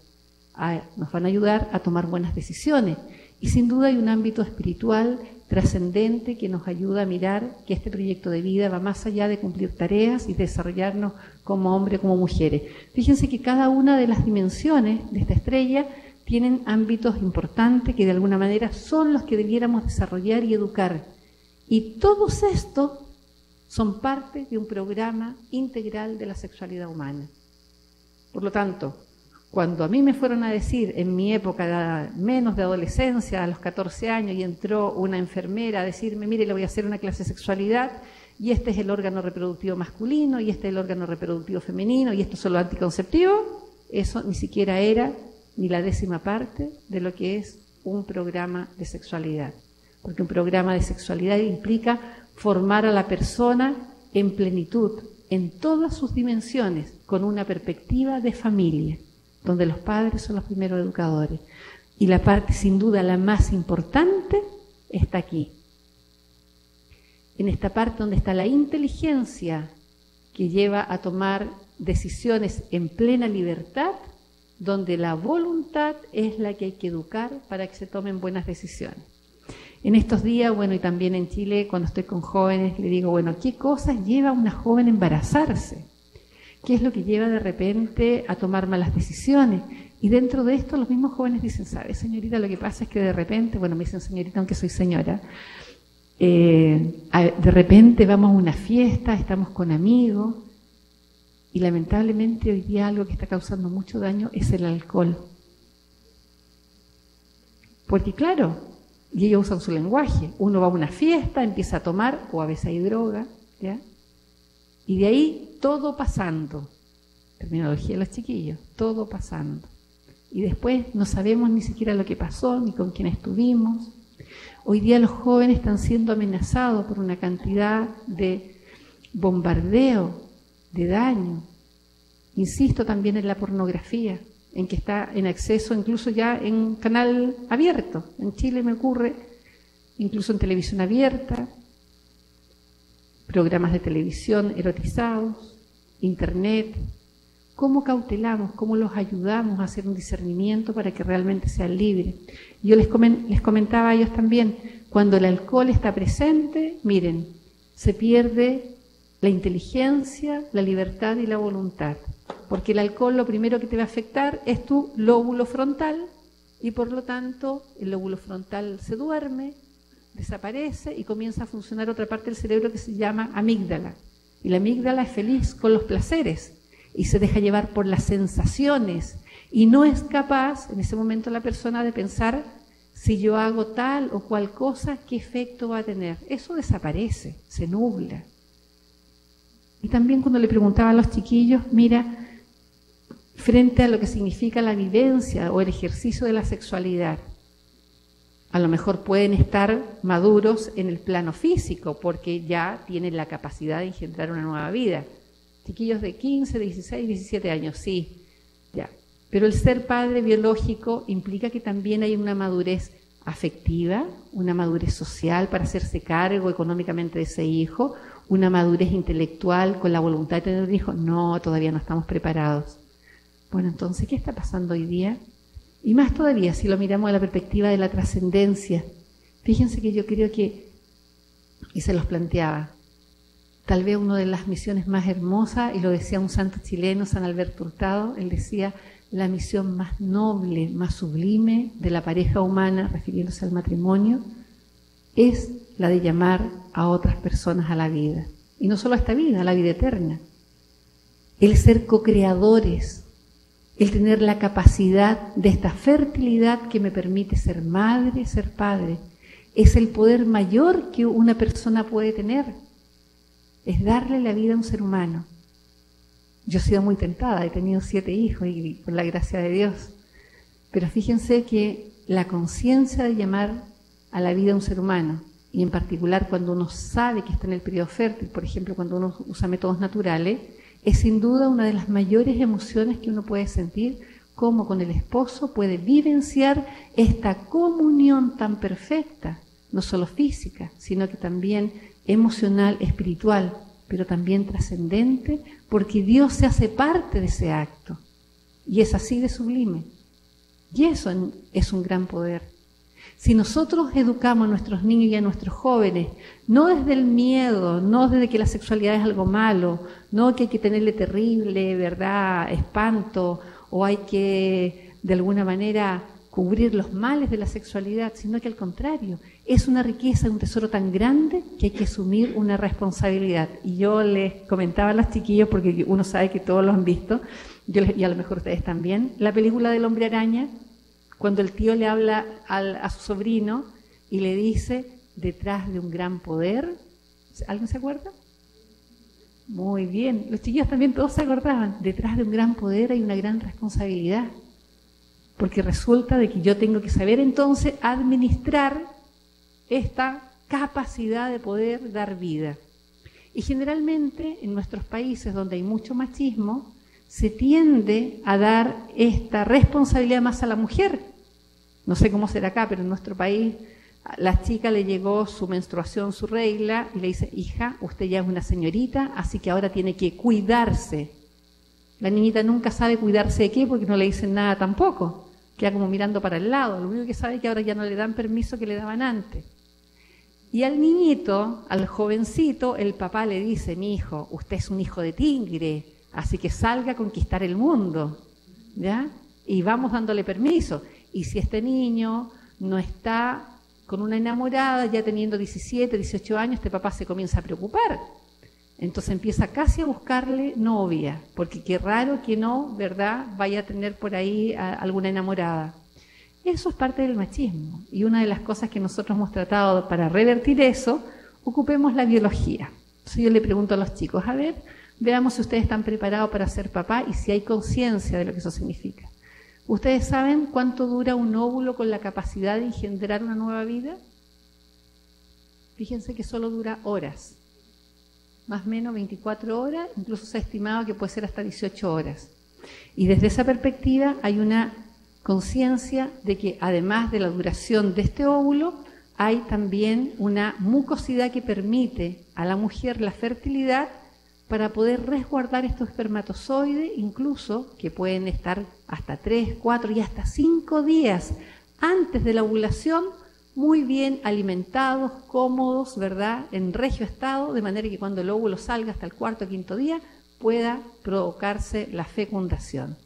nos van a ayudar a tomar buenas decisiones. Y sin duda hay un ámbito espiritual trascendente que nos ayuda a mirar que este proyecto de vida va más allá de cumplir tareas y desarrollarnos como hombre, como mujeres. Fíjense que cada una de las dimensiones de esta estrella tienen ámbitos importantes que de alguna manera son los que debiéramos desarrollar y educar. Y todos estos son parte de un programa integral de la sexualidad humana. Por lo tanto, cuando a mí me fueron a decir en mi época menos de adolescencia, a los 14 años, y entró una enfermera a decirme, mire, le voy a hacer una clase de sexualidad, y este es el órgano reproductivo masculino, y este es el órgano reproductivo femenino, y esto es solo anticonceptivo, eso ni siquiera era ni la décima parte de lo que es un programa de sexualidad. Porque un programa de sexualidad implica formar a la persona en plenitud, en todas sus dimensiones, con una perspectiva de familia donde los padres son los primeros educadores. Y la parte, sin duda, la más importante está aquí. En esta parte donde está la inteligencia que lleva a tomar decisiones en plena libertad, donde la voluntad es la que hay que educar para que se tomen buenas decisiones. En estos días, bueno, y también en Chile, cuando estoy con jóvenes, le digo, bueno, ¿qué cosas lleva a una joven a embarazarse? Qué es lo que lleva de repente a tomar malas decisiones. Y dentro de esto los mismos jóvenes dicen, ¿sabes, señorita? Lo que pasa es que de repente, bueno, me dicen señorita aunque soy señora, eh, de repente vamos a una fiesta, estamos con amigos, y lamentablemente hoy día algo que está causando mucho daño es el alcohol. Porque claro, y ellos usan su lenguaje, uno va a una fiesta, empieza a tomar, o a veces hay droga, ¿ya? Y de ahí todo pasando. Terminología de los chiquillos, todo pasando. Y después no sabemos ni siquiera lo que pasó, ni con quién estuvimos. Hoy día los jóvenes están siendo amenazados por una cantidad de bombardeo, de daño. Insisto también en la pornografía, en que está en acceso incluso ya en canal abierto. En Chile me ocurre, incluso en televisión abierta, programas de televisión erotizados, internet, cómo cautelamos, cómo los ayudamos a hacer un discernimiento para que realmente sean libres. Yo les, les comentaba a ellos también, cuando el alcohol está presente, miren, se pierde la inteligencia, la libertad y la voluntad. porque el alcohol lo primero que te va a afectar es tu lóbulo frontal y por lo tanto el lóbulo frontal se duerme, desaparece y comienza a funcionar otra parte del cerebro que se llama amígdala. Y la amígdala es feliz con los placeres y se deja llevar por las sensaciones y no es capaz en ese momento la persona de pensar si yo hago tal o cual cosa, qué efecto va a tener. Eso desaparece, se nubla. Y también cuando le preguntaba a los chiquillos, mira, frente a lo que significa la vivencia o el ejercicio de la sexualidad, a lo mejor pueden estar maduros en el plano físico porque ya tienen la capacidad de engendrar una nueva vida. Chiquillos de 15, 16, 17 años, sí, ya. Pero el ser padre biológico implica que también hay una madurez afectiva, una madurez social para hacerse cargo económicamente de ese hijo, una madurez intelectual con la voluntad de tener un hijo. No, todavía no estamos preparados. Bueno, entonces, ¿qué está pasando hoy día? Y más todavía si lo miramos a la perspectiva de la trascendencia. Fíjense que yo creo que, y se los planteaba, tal vez una de las misiones más hermosas, y lo decía un santo chileno, San Alberto Hurtado, él decía, la misión más noble, más sublime de la pareja humana, refiriéndose al matrimonio, es la de llamar a otras personas a la vida. Y no solo a esta vida, a la vida eterna. El ser co-creadores, el tener la capacidad de esta fertilidad que me permite ser madre, ser padre, es el poder mayor que una persona puede tener. Es darle la vida a un ser humano. Yo he sido muy tentada, he tenido siete hijos y por la gracia de Dios. Pero fíjense que la conciencia de llamar a la vida a un ser humano, y en particular cuando uno sabe que está en el periodo fértil, por ejemplo, cuando uno usa métodos naturales, es sin duda una de las mayores emociones que uno puede sentir, cómo con el esposo puede vivenciar esta comunión tan perfecta, no solo física, sino que también emocional, espiritual, pero también trascendente, porque Dios se hace parte de ese acto. Y es así de sublime. Y eso es un gran poder. Si nosotros educamos a nuestros niños y a nuestros jóvenes, no desde el miedo, no desde que la sexualidad es algo malo, no que hay que tenerle terrible, ¿verdad?, espanto, o hay que, de alguna manera, cubrir los males de la sexualidad, sino que al contrario, es una riqueza, un tesoro tan grande que hay que asumir una responsabilidad. Y yo les comentaba a los chiquillos, porque uno sabe que todos lo han visto, yo y a lo mejor ustedes también, la película del hombre araña, cuando el tío le habla a su sobrino y le dice, detrás de un gran poder, ¿alguien se acuerda? Muy bien, los chiquillos también todos se acordaban, detrás de un gran poder hay una gran responsabilidad, porque resulta de que yo tengo que saber entonces administrar esta capacidad de poder dar vida. Y generalmente en nuestros países donde hay mucho machismo, se tiende a dar esta responsabilidad más a la mujer. No sé cómo será acá, pero en nuestro país la chica le llegó su menstruación, su regla, y le dice, hija, usted ya es una señorita, así que ahora tiene que cuidarse. La niñita nunca sabe cuidarse de qué porque no le dicen nada tampoco. Queda como mirando para el lado. Lo único que sabe es que ahora ya no le dan permiso que le daban antes. Y al niñito, al jovencito, el papá le dice, mi hijo, usted es un hijo de tigre, Así que salga a conquistar el mundo, ¿ya? Y vamos dándole permiso. Y si este niño no está con una enamorada, ya teniendo 17, 18 años, este papá se comienza a preocupar. Entonces empieza casi a buscarle novia, porque qué raro que no, ¿verdad?, vaya a tener por ahí alguna enamorada. Eso es parte del machismo. Y una de las cosas que nosotros hemos tratado para revertir eso, ocupemos la biología. Entonces yo le pregunto a los chicos, a ver, Veamos si ustedes están preparados para ser papá y si hay conciencia de lo que eso significa. ¿Ustedes saben cuánto dura un óvulo con la capacidad de engendrar una nueva vida? Fíjense que solo dura horas, más o menos 24 horas, incluso se ha estimado que puede ser hasta 18 horas. Y desde esa perspectiva hay una conciencia de que además de la duración de este óvulo, hay también una mucosidad que permite a la mujer la fertilidad para poder resguardar estos espermatozoides, incluso que pueden estar hasta 3, 4 y hasta 5 días antes de la ovulación, muy bien alimentados, cómodos, ¿verdad? En regio estado, de manera que cuando el óvulo salga hasta el cuarto o quinto día, pueda provocarse la fecundación.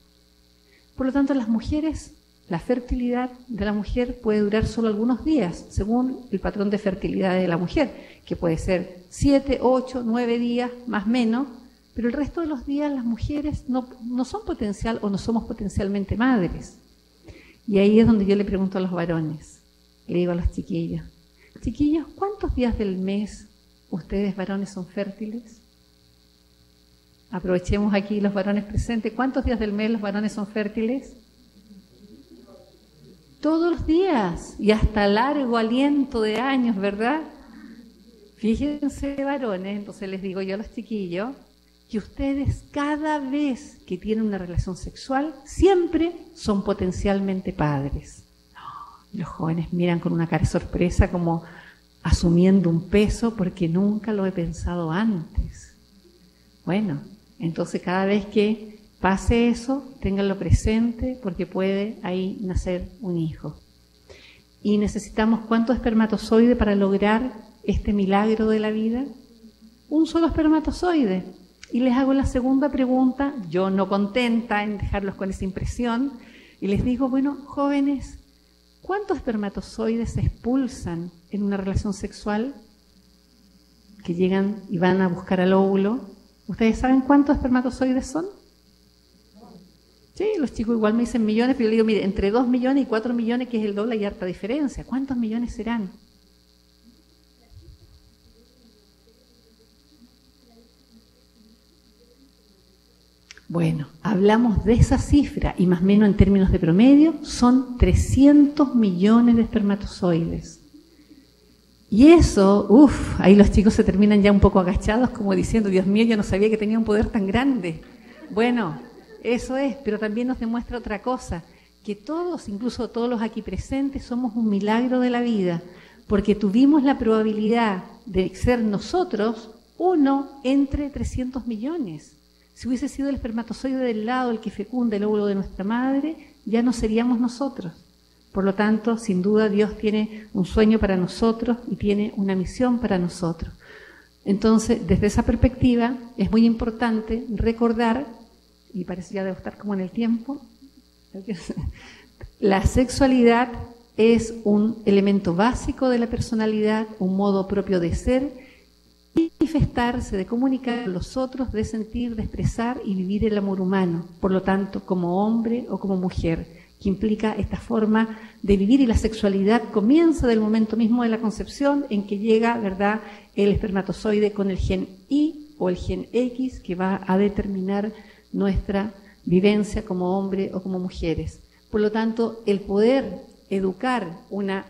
Por lo tanto, las mujeres, la fertilidad de la mujer puede durar solo algunos días, según el patrón de fertilidad de la mujer, que puede ser 7, 8, 9 días, más menos, pero el resto de los días las mujeres no, son potencial o no somos potencialmente madres. Y ahí es donde yo le pregunto a los varones, le digo a los chiquillos, chiquillos, ¿cuántos días del mes ustedes varones son fértiles? Aprovechemos aquí los varones presentes. ¿Cuántos días del mes los varones son fértiles? Todos los días y hasta largo aliento de años, ¿verdad? Fíjense, varones, entonces les digo yo a los chiquillos, que ustedes cada vez que tienen una relación sexual siempre son potencialmente padres. Los jóvenes miran con una cara sorpresa como asumiendo un peso porque nunca lo he pensado antes. Bueno, entonces cada vez que pase eso, ténganlo presente porque puede ahí nacer un hijo. Y necesitamos cuánto espermatozoide para lograr este milagro de la vida? Un solo espermatozoide. Y les hago la segunda pregunta, yo no contenta en dejarlos con esa impresión, y les digo, bueno, jóvenes, ¿cuántos espermatozoides se expulsan en una relación sexual que llegan y van a buscar al óvulo? ¿Ustedes saben cuántos espermatozoides son? Sí, los chicos igual me dicen millones, pero yo digo, mire, entre 2 millones y 4 millones, que es el doble, hay harta diferencia. ¿Cuántos millones serán? Bueno, hablamos de esa cifra y más o menos en términos de promedio son 300 millones de espermatozoides. Y eso, uff, ahí los chicos se terminan ya un poco agachados como diciendo, Dios mío, yo no sabía que tenía un poder tan grande. Bueno, eso es, pero también nos demuestra otra cosa, que todos, incluso todos los aquí presentes, somos un milagro de la vida, porque tuvimos la probabilidad de ser nosotros uno entre 300 millones. Si hubiese sido el espermatozoide del lado el que fecunda el óvulo de nuestra madre, ya no seríamos nosotros. Por lo tanto, sin duda, Dios tiene un sueño para nosotros y tiene una misión para nosotros. Entonces, desde esa perspectiva, es muy importante recordar, y parece ya debo estar como en el tiempo, la sexualidad es un elemento básico de la personalidad, un modo propio de ser manifestarse, de comunicar a los otros, de sentir, de expresar y vivir el amor humano, por lo tanto, como hombre o como mujer, que implica esta forma de vivir y la sexualidad comienza del momento mismo de la concepción en que llega, ¿verdad?, el espermatozoide con el gen Y o el gen X que va a determinar nuestra vivencia como hombre o como mujeres. Por lo tanto, el poder educar una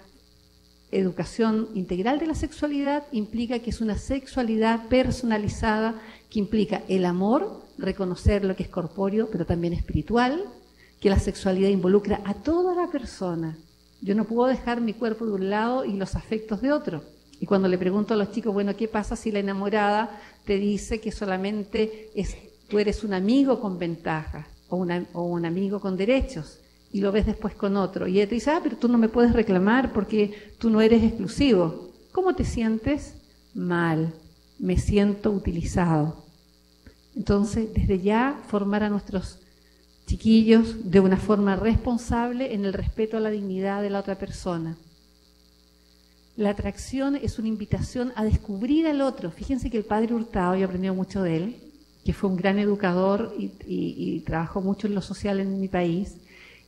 educación integral de la sexualidad implica que es una sexualidad personalizada que implica el amor, reconocer lo que es corpóreo, pero también espiritual, que la sexualidad involucra a toda la persona. Yo no puedo dejar mi cuerpo de un lado y los afectos de otro. Y cuando le pregunto a los chicos, bueno, ¿qué pasa si la enamorada te dice que solamente es, tú eres un amigo con ventajas o, o un amigo con derechos? y lo ves después con otro. Y ella te dice, ah, pero tú no me puedes reclamar porque tú no eres exclusivo. ¿Cómo te sientes? Mal, me siento utilizado. Entonces, desde ya, formar a nuestros chiquillos de una forma responsable en el respeto a la dignidad de la otra persona. La atracción es una invitación a descubrir al otro. Fíjense que el padre Hurtado, yo aprendí mucho de él, que fue un gran educador y, trabajó mucho en lo social en mi país,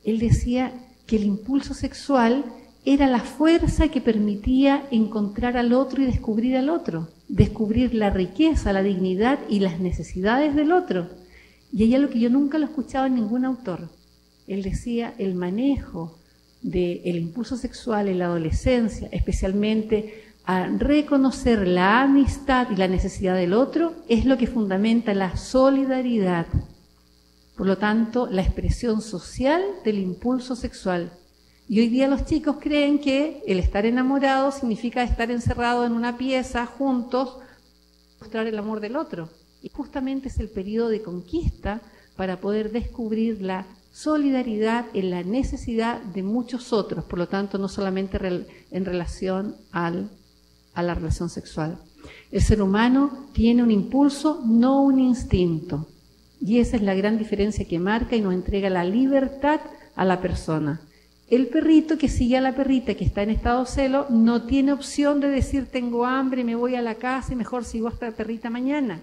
él decía que el impulso sexual era la fuerza que permitía encontrar al otro y descubrir al otro, descubrir la riqueza, la dignidad y las necesidades del otro. Y hay algo que yo nunca lo he escuchado en ningún autor. Él decía, el manejo del impulso sexual en la adolescencia, especialmente a reconocer la amistad y la necesidad del otro, es lo que fundamenta la solidaridad por lo tanto, la expresión social del impulso sexual. Y hoy día los chicos creen que el estar enamorado significa estar encerrado en una pieza juntos, mostrar el amor del otro. Y justamente es el periodo de conquista para poder descubrir la solidaridad en la necesidad de muchos otros, por lo tanto, no solamente en relación a la relación sexual. El ser humano tiene un impulso, no un instinto. Y esa es la gran diferencia que marca y nos entrega la libertad a la persona. El perrito que sigue a la perrita que está en estado celo no tiene opción de decir tengo hambre, me voy a la casa y mejor sigo a esta perrita mañana.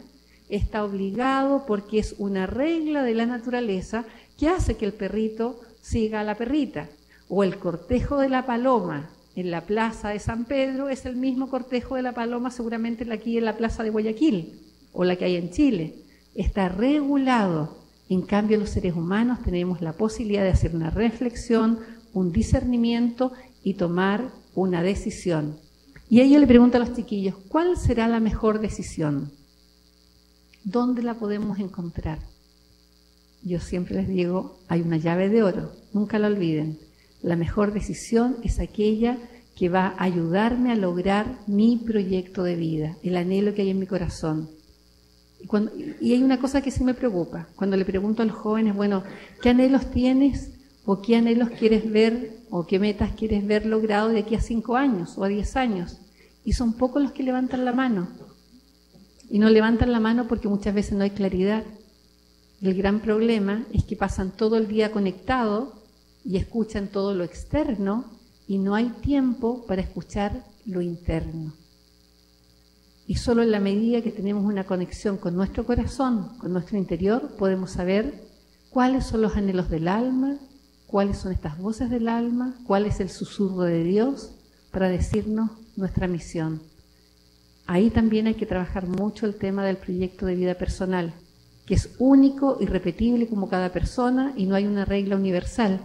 Está obligado porque es una regla de la naturaleza que hace que el perrito siga a la perrita. O el cortejo de la paloma en la plaza de San Pedro es el mismo cortejo de la paloma seguramente aquí en la plaza de Guayaquil o la que hay en Chile. Está regulado. En cambio, los seres humanos tenemos la posibilidad de hacer una reflexión, un discernimiento y tomar una decisión. Y ella le pregunta a los chiquillos, ¿cuál será la mejor decisión? ¿Dónde la podemos encontrar? Yo siempre les digo, hay una llave de oro, nunca la olviden. La mejor decisión es aquella que va a ayudarme a lograr mi proyecto de vida, el anhelo que hay en mi corazón. Y, y hay una cosa que sí me preocupa, cuando le pregunto a los jóvenes, bueno, ¿qué anhelos tienes o qué anhelos quieres ver o qué metas quieres ver logrado de aquí a cinco años o a diez años? Y son pocos los que levantan la mano. Y no levantan la mano porque muchas veces no hay claridad. El gran problema es que pasan todo el día conectados y escuchan todo lo externo y no hay tiempo para escuchar lo interno. Y solo en la medida que tenemos una conexión con nuestro corazón, con nuestro interior, podemos saber cuáles son los anhelos del alma, cuáles son estas voces del alma, cuál es el susurro de Dios para decirnos nuestra misión. Ahí también hay que trabajar mucho el tema del proyecto de vida personal, que es único y repetible como cada persona y no hay una regla universal.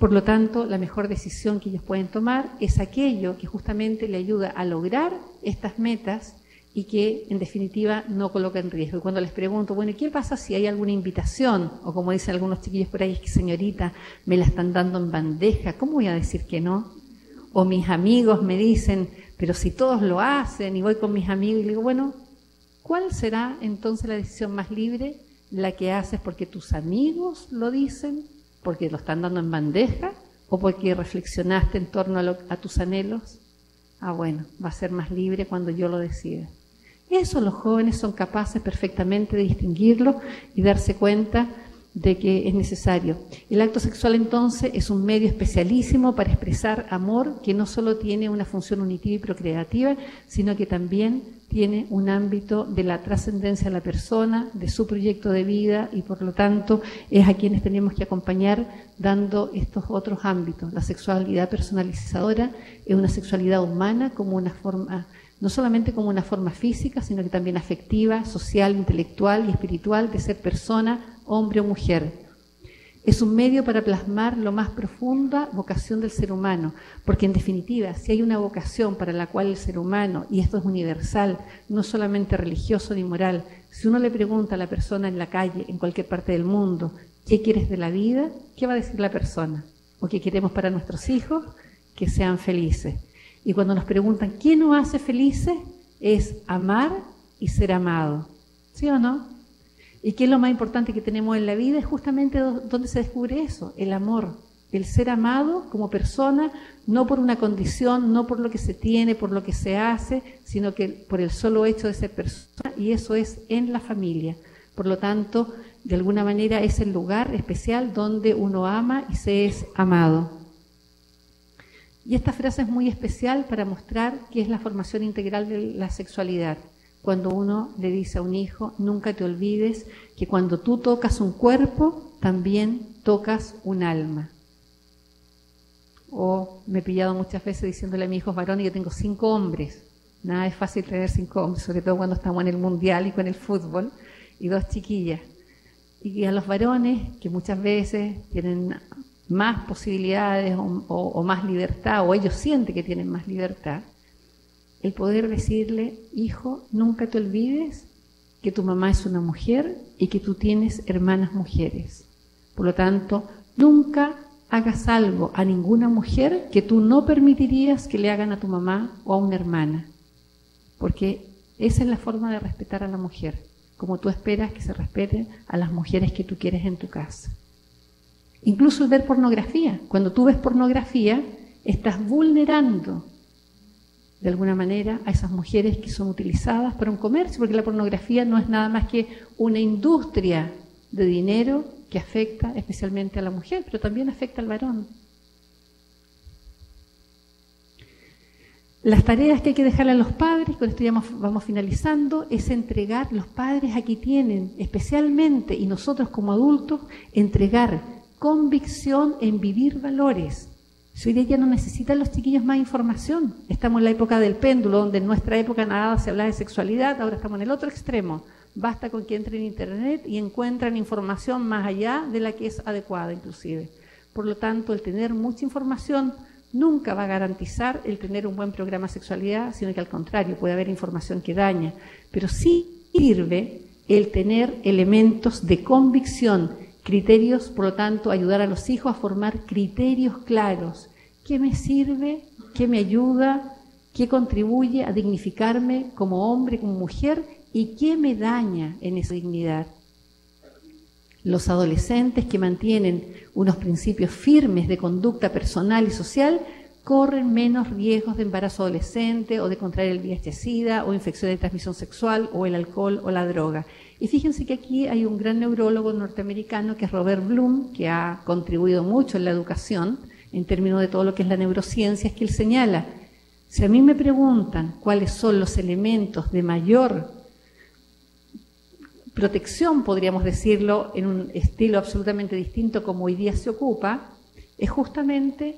Por lo tanto, la mejor decisión que ellos pueden tomar es aquello que justamente le ayuda a lograr estas metas y que en definitiva no coloca en riesgo. Y cuando les pregunto, bueno, ¿qué pasa si hay alguna invitación? O como dicen algunos chiquillos por ahí, es que señorita, me la están dando en bandeja, ¿cómo voy a decir que no? O mis amigos me dicen, pero si todos lo hacen y voy con mis amigos y digo, bueno, ¿cuál será entonces la decisión más libre? La que haces porque tus amigos lo dicen, porque lo están dando en bandeja o porque reflexionaste en torno a, tus anhelos. Ah, bueno, va a ser más libre cuando yo lo decida. Eso los jóvenes son capaces perfectamente de distinguirlo y darse cuenta de que es necesario. El acto sexual entonces es un medio especialísimo para expresar amor que no solo tiene una función unitiva y procreativa, sino que también tiene un ámbito de la trascendencia de la persona, de su proyecto de vida y por lo tanto es a quienes tenemos que acompañar dando estos otros ámbitos. La sexualidad personalizadora es una sexualidad humana como una forma no solamente como una forma física, sino que también afectiva, social, intelectual y espiritual de ser persona, hombre o mujer. Es un medio para plasmar lo más profunda vocación del ser humano, porque en definitiva, si hay una vocación para la cual el ser humano, y esto es universal, no solamente religioso ni moral, si uno le pregunta a la persona en la calle, en cualquier parte del mundo, ¿qué quieres de la vida? ¿Qué va a decir la persona? ¿O qué queremos para nuestros hijos? Que sean felices. Y cuando nos preguntan, ¿qué nos hace felices? Es amar y ser amado. ¿Sí o no? ¿Y qué es lo más importante que tenemos en la vida? Es justamente donde se descubre eso, el amor. El ser amado como persona, no por una condición, no por lo que se tiene, por lo que se hace, sino que por el solo hecho de ser persona, y eso es en la familia. Por lo tanto, de alguna manera es el lugar especial donde uno ama y se es amado. Y esta frase es muy especial para mostrar que es la formación integral de la sexualidad. Cuando uno le dice a un hijo, nunca te olvides que cuando tú tocas un cuerpo, también tocas un alma. O me he pillado muchas veces diciéndole a mi hijo varón y que tengo cinco hombres. Nada es fácil tener cinco hombres, sobre todo cuando estamos en el mundial y con el fútbol, y dos chiquillas. Y a los varones, que muchas veces tienen más posibilidades o, más libertad, o ellos sienten que tienen más libertad, el poder decirle, hijo, nunca te olvides que tu mamá es una mujer y que tú tienes hermanas mujeres. Por lo tanto, nunca hagas algo a ninguna mujer que tú no permitirías que le hagan a tu mamá o a una hermana, porque esa es la forma de respetar a la mujer, como tú esperas que se respeten a las mujeres que tú quieres en tu casa. Incluso el ver pornografía. Cuando tú ves pornografía, estás vulnerando de alguna manera a esas mujeres que son utilizadas para un comercio, porque la pornografía no es nada más que una industria de dinero que afecta especialmente a la mujer, pero también afecta al varón. Las tareas que hay que dejarle a los padres, con esto ya vamos finalizando, es entregar, los padres aquí tienen especialmente, y nosotros como adultos, entregar convicción en vivir valores. Si hoy día ya no necesitan los chiquillos más información, estamos en la época del péndulo, donde en nuestra época nada se habla de sexualidad, ahora estamos en el otro extremo. Basta con que entren en Internet y encuentran información más allá de la que es adecuada inclusive. Por lo tanto, el tener mucha información nunca va a garantizar el tener un buen programa de sexualidad, sino que al contrario, puede haber información que daña. Pero sí sirve el tener elementos de convicción, criterios, por lo tanto, ayudar a los hijos a formar criterios claros. ¿Qué me sirve? ¿Qué me ayuda? ¿Qué contribuye a dignificarme como hombre, como mujer? ¿Y qué me daña en esa dignidad? Los adolescentes que mantienen unos principios firmes de conducta personal y social corren menos riesgos de embarazo adolescente o de contraer el VIH-Sida o infección de transmisión sexual o el alcohol o la droga. Y fíjense que aquí hay un gran neurólogo norteamericano que es Robert Bloom, que ha contribuido mucho en la educación en términos de todo lo que es la neurociencia, es que él señala, si a mí me preguntan cuáles son los elementos de mayor protección, podríamos decirlo, en un estilo absolutamente distinto como hoy día se ocupa, es justamente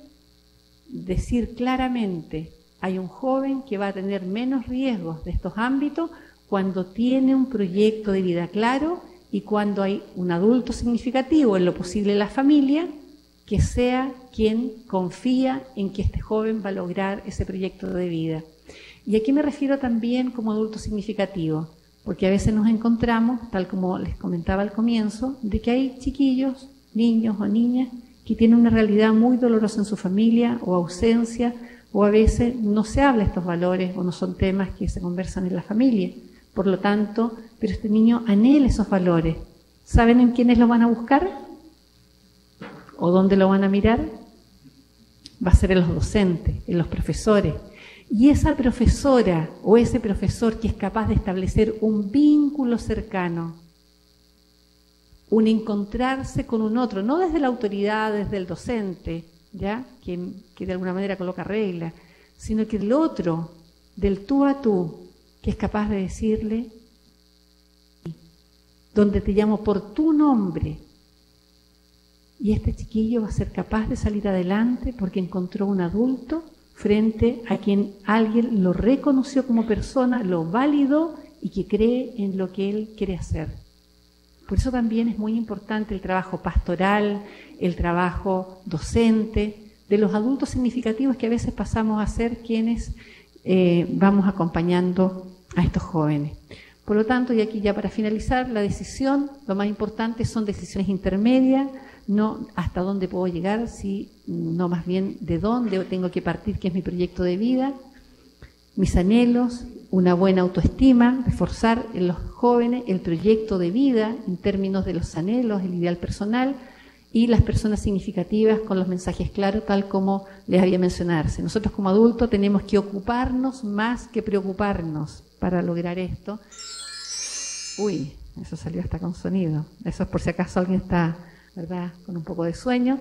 decir claramente, hay un joven que va a tener menos riesgos de estos ámbitos cuando tiene un proyecto de vida claro y cuando hay un adulto significativo, en lo posible la familia, que sea quien confía en que este joven va a lograr ese proyecto de vida. Y aquí me refiero también como adulto significativo porque a veces nos encontramos, tal como les comentaba al comienzo, de que hay chiquillos, niños o niñas que tienen una realidad muy dolorosa en su familia o ausencia, o a veces no se habla estos valores o no son temas que se conversan en la familia. Por lo tanto, pero este niño anhela esos valores. ¿Saben en quiénes lo van a buscar? ¿O dónde lo van a mirar? Va a ser en los docentes, en los profesores, y esa profesora o ese profesor que es capaz de establecer un vínculo cercano, un encontrarse con un otro, no desde la autoridad, desde el docente, ¿ya? Que, que de alguna manera coloca reglas, sino que el otro, del tú a tú, que es capaz de decirle, donde te llamo por tu nombre, y este chiquillo va a ser capaz de salir adelante porque encontró un adulto frente a quien alguien lo reconoció como persona, lo validó y que cree en lo que él quiere hacer. Por eso también es muy importante el trabajo pastoral, el trabajo docente, de los adultos significativos que a veces pasamos a ser quienes eh, vamos acompañando a estos jóvenes. Por lo tanto, y aquí ya para finalizar, la decisión, lo más importante son decisiones intermedias, no hasta dónde puedo llegar, no más bien de dónde tengo que partir, que es mi proyecto de vida, mis anhelos, una buena autoestima, reforzar en los jóvenes el proyecto de vida en términos de los anhelos, el ideal personal y las personas significativas con los mensajes claros, tal como les había mencionarse. Nosotros como adultos tenemos que ocuparnos más que preocuparnos para lograr esto. Uy, eso salió hasta con sonido. Eso es por si acaso alguien está ¿verdad? Con un poco de sueño.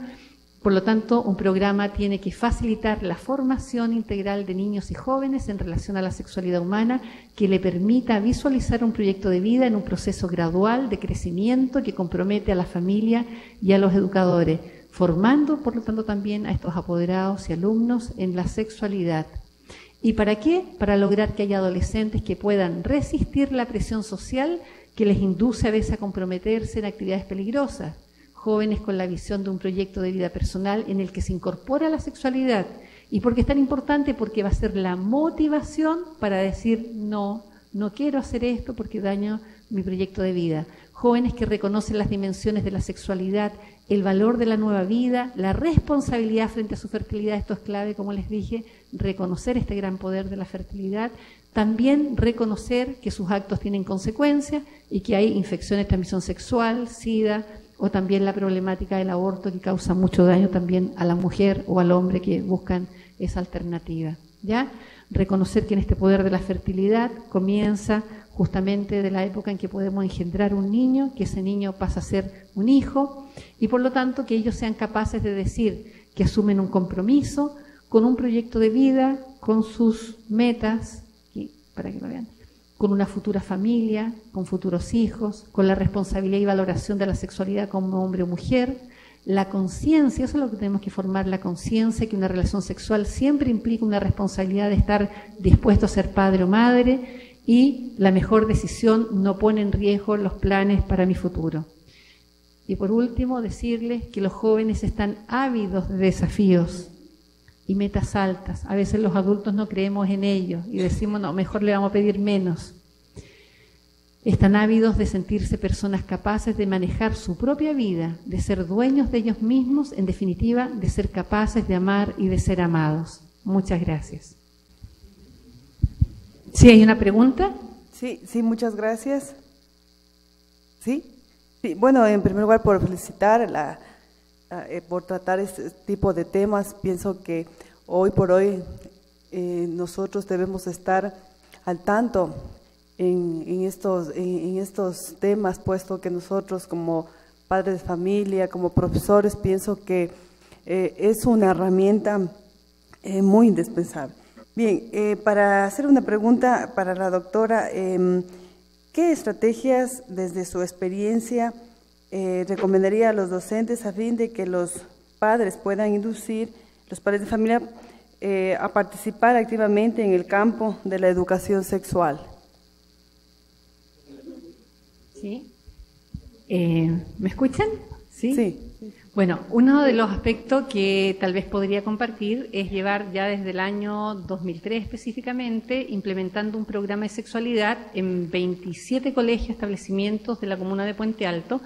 Por lo tanto, un programa tiene que facilitar la formación integral de niños y jóvenes en relación a la sexualidad humana que le permita visualizar un proyecto de vida en un proceso gradual de crecimiento que compromete a la familia y a los educadores, formando, por lo tanto, también a estos apoderados y alumnos en la sexualidad. ¿Y para qué? Para lograr que haya adolescentes que puedan resistir la presión social que les induce a veces a comprometerse en actividades peligrosas jóvenes con la visión de un proyecto de vida personal en el que se incorpora la sexualidad. ¿Y por qué es tan importante? Porque va a ser la motivación para decir, no, no quiero hacer esto porque daño mi proyecto de vida. Jóvenes que reconocen las dimensiones de la sexualidad, el valor de la nueva vida, la responsabilidad frente a su fertilidad, esto es clave, como les dije, reconocer este gran poder de la fertilidad, también reconocer que sus actos tienen consecuencias y que hay infecciones de transmisión sexual, SIDA, o también la problemática del aborto que causa mucho daño también a la mujer o al hombre que buscan esa alternativa. ¿ya? reconocer que en este poder de la fertilidad comienza justamente de la época en que podemos engendrar un niño, que ese niño pasa a ser un hijo, y por lo tanto que ellos sean capaces de decir que asumen un compromiso con un proyecto de vida, con sus metas, para que lo vean, con una futura familia, con futuros hijos, con la responsabilidad y valoración de la sexualidad como hombre o mujer, la conciencia, eso es lo que tenemos que formar, la conciencia que una relación sexual siempre implica una responsabilidad de estar dispuesto a ser padre o madre y la mejor decisión no pone en riesgo los planes para mi futuro. Y por último, decirles que los jóvenes están ávidos de desafíos y metas altas. A veces los adultos no creemos en ellos y decimos, no, mejor le vamos a pedir menos. Están ávidos de sentirse personas capaces de manejar su propia vida, de ser dueños de ellos mismos, en definitiva, de ser capaces de amar y de ser amados. Muchas gracias. ¿Sí hay una pregunta?
Sí, sí, muchas gracias. ¿Sí? Sí, bueno, en primer lugar, por felicitar la, eh, por tratar este tipo de temas. Pienso que hoy por hoy eh, nosotros debemos estar al tanto en, estos, en, estos temas, puesto que nosotros como padres de familia, como profesores, pienso que eh, es una herramienta eh, muy indispensable. Bien, eh, para hacer una pregunta para la doctora, em, ¿qué estrategias desde su experiencia recomendaría a los docentes a fin de que los padres puedan inducir, los padres de familia, a participar activamente en el campo de la educación sexual?
¿Sí? Eh, ¿Me escuchan?
¿Sí?
¿Sí? Bueno, uno de los aspectos que tal vez podría compartir es llevar ya desde el año 2003 específicamente, implementando un programa de sexualidad en 27 colegios, establecimientos de la comuna de Puente Alto,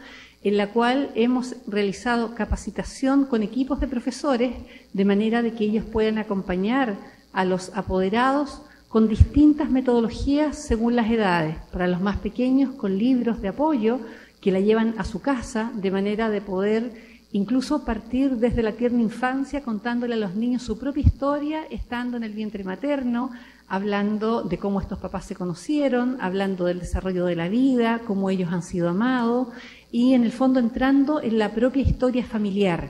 en la cual hemos realizado capacitación con equipos de profesores de manera de que ellos puedan acompañar a los apoderados con distintas metodologías según las edades. Para los más pequeños, con libros de apoyo que la llevan a su casa, de manera de poder incluso partir desde la tierna infancia contándole a los niños su propia historia, estando en el vientre materno, hablando de cómo estos papás se conocieron, hablando del desarrollo de la vida, cómo ellos han sido amados, y en el fondo entrando en la propia historia familiar,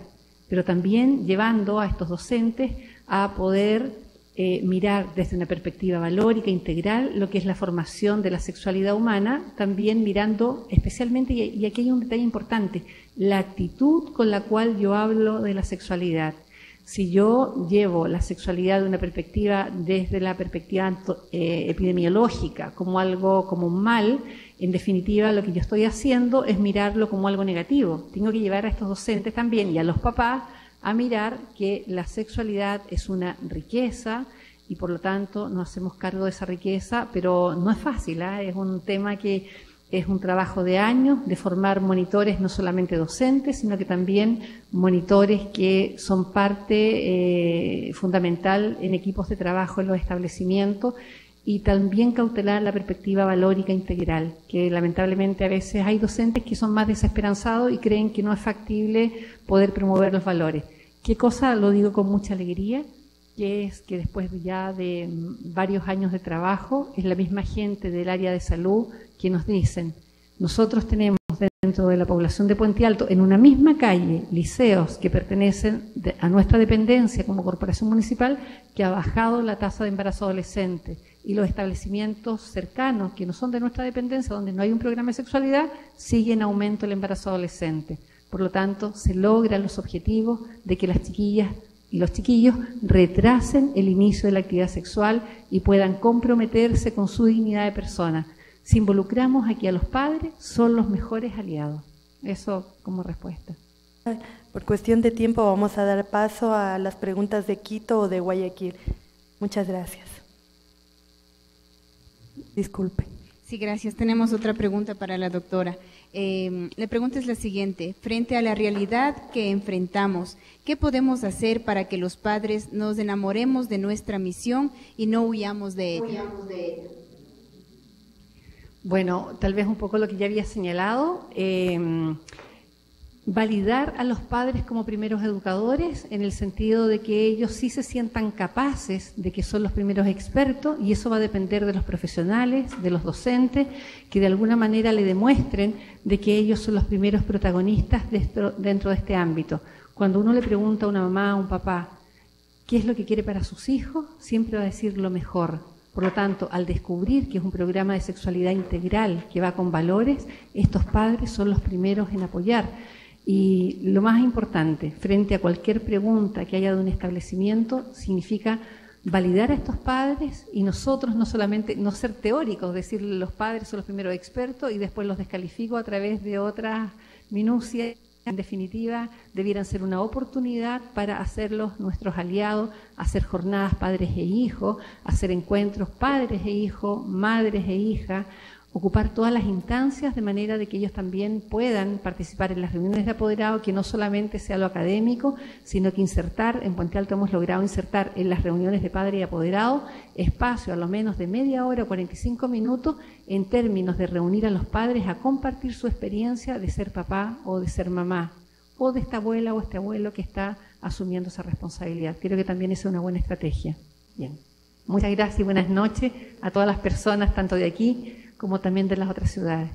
pero también llevando a estos docentes a poder eh, mirar desde una perspectiva valórica, integral, lo que es la formación de la sexualidad humana, también mirando especialmente, y aquí hay un detalle importante, la actitud con la cual yo hablo de la sexualidad. Si yo llevo la sexualidad de una perspectiva desde la perspectiva eh, epidemiológica como algo, como un mal, en definitiva lo que yo estoy haciendo es mirarlo como algo negativo. Tengo que llevar a estos docentes también y a los papás a mirar que la sexualidad es una riqueza y por lo tanto nos hacemos cargo de esa riqueza, pero no es fácil, ¿ah? es un tema que es un trabajo de años de formar monitores no solamente docentes, sino que también monitores que son parte eh, fundamental en equipos de trabajo en los establecimientos y también cautelar la perspectiva valórica integral, que lamentablemente a veces hay docentes que son más desesperanzados y creen que no es factible poder promover los valores. ¿Qué cosa lo digo con mucha alegría? Que es que después ya de varios años de trabajo, es la misma gente del área de salud que nos dicen, nosotros tenemos dentro de la población de Puente Alto, en una misma calle, liceos que pertenecen a nuestra dependencia como corporación municipal, que ha bajado la tasa de embarazo adolescente. Y los establecimientos cercanos, que no son de nuestra dependencia, donde no hay un programa de sexualidad, siguen en aumento el embarazo adolescente. Por lo tanto, se logran los objetivos de que las chiquillas y los chiquillos retrasen el inicio de la actividad sexual y puedan comprometerse con su dignidad de persona. Si involucramos aquí a los padres, son los mejores aliados. Eso como respuesta.
Por cuestión de tiempo vamos a dar paso a las preguntas de Quito o de Guayaquil. Muchas gracias. Disculpe.
Sí, gracias. Tenemos otra pregunta para la doctora. Eh, la pregunta es la siguiente. Frente a la realidad que enfrentamos, ¿qué podemos hacer para que los padres nos enamoremos de nuestra misión y no huyamos de ella?
Bueno, tal vez un poco lo que ya había señalado. Eh, validar a los padres como primeros educadores en el sentido de que ellos sí se sientan capaces de que son los primeros expertos y eso va a depender de los profesionales, de los docentes, que de alguna manera le demuestren de que ellos son los primeros protagonistas dentro, de este ámbito. Cuando uno le pregunta a una mamá, a un papá, qué es lo que quiere para sus hijos, siempre va a decir lo mejor. Por lo tanto, al descubrir que es un programa de sexualidad integral que va con valores, estos padres son los primeros en apoyar. Y lo más importante, frente a cualquier pregunta que haya de un establecimiento, significa validar a estos padres y nosotros no solamente no ser teóricos, decir los padres son los primeros expertos y después los descalifico a través de otras minucias. En definitiva, debieran ser una oportunidad para hacerlos nuestros aliados, hacer jornadas padres e hijos, hacer encuentros padres e hijos, madres e hijas, ocupar todas las instancias de manera de que ellos también puedan participar en las reuniones de apoderado, que no solamente sea lo académico, sino que insertar, en Puente Alto hemos logrado insertar en las reuniones de padre y apoderado espacio a lo menos de media hora o 45 minutos en términos de reunir a los padres a compartir su experiencia de ser papá o de ser mamá, o de esta abuela o este abuelo que está asumiendo esa responsabilidad. Creo que también es una buena estrategia. Bien. Muchas gracias y buenas noches a todas las personas, tanto de aquí como también de las otras ciudades.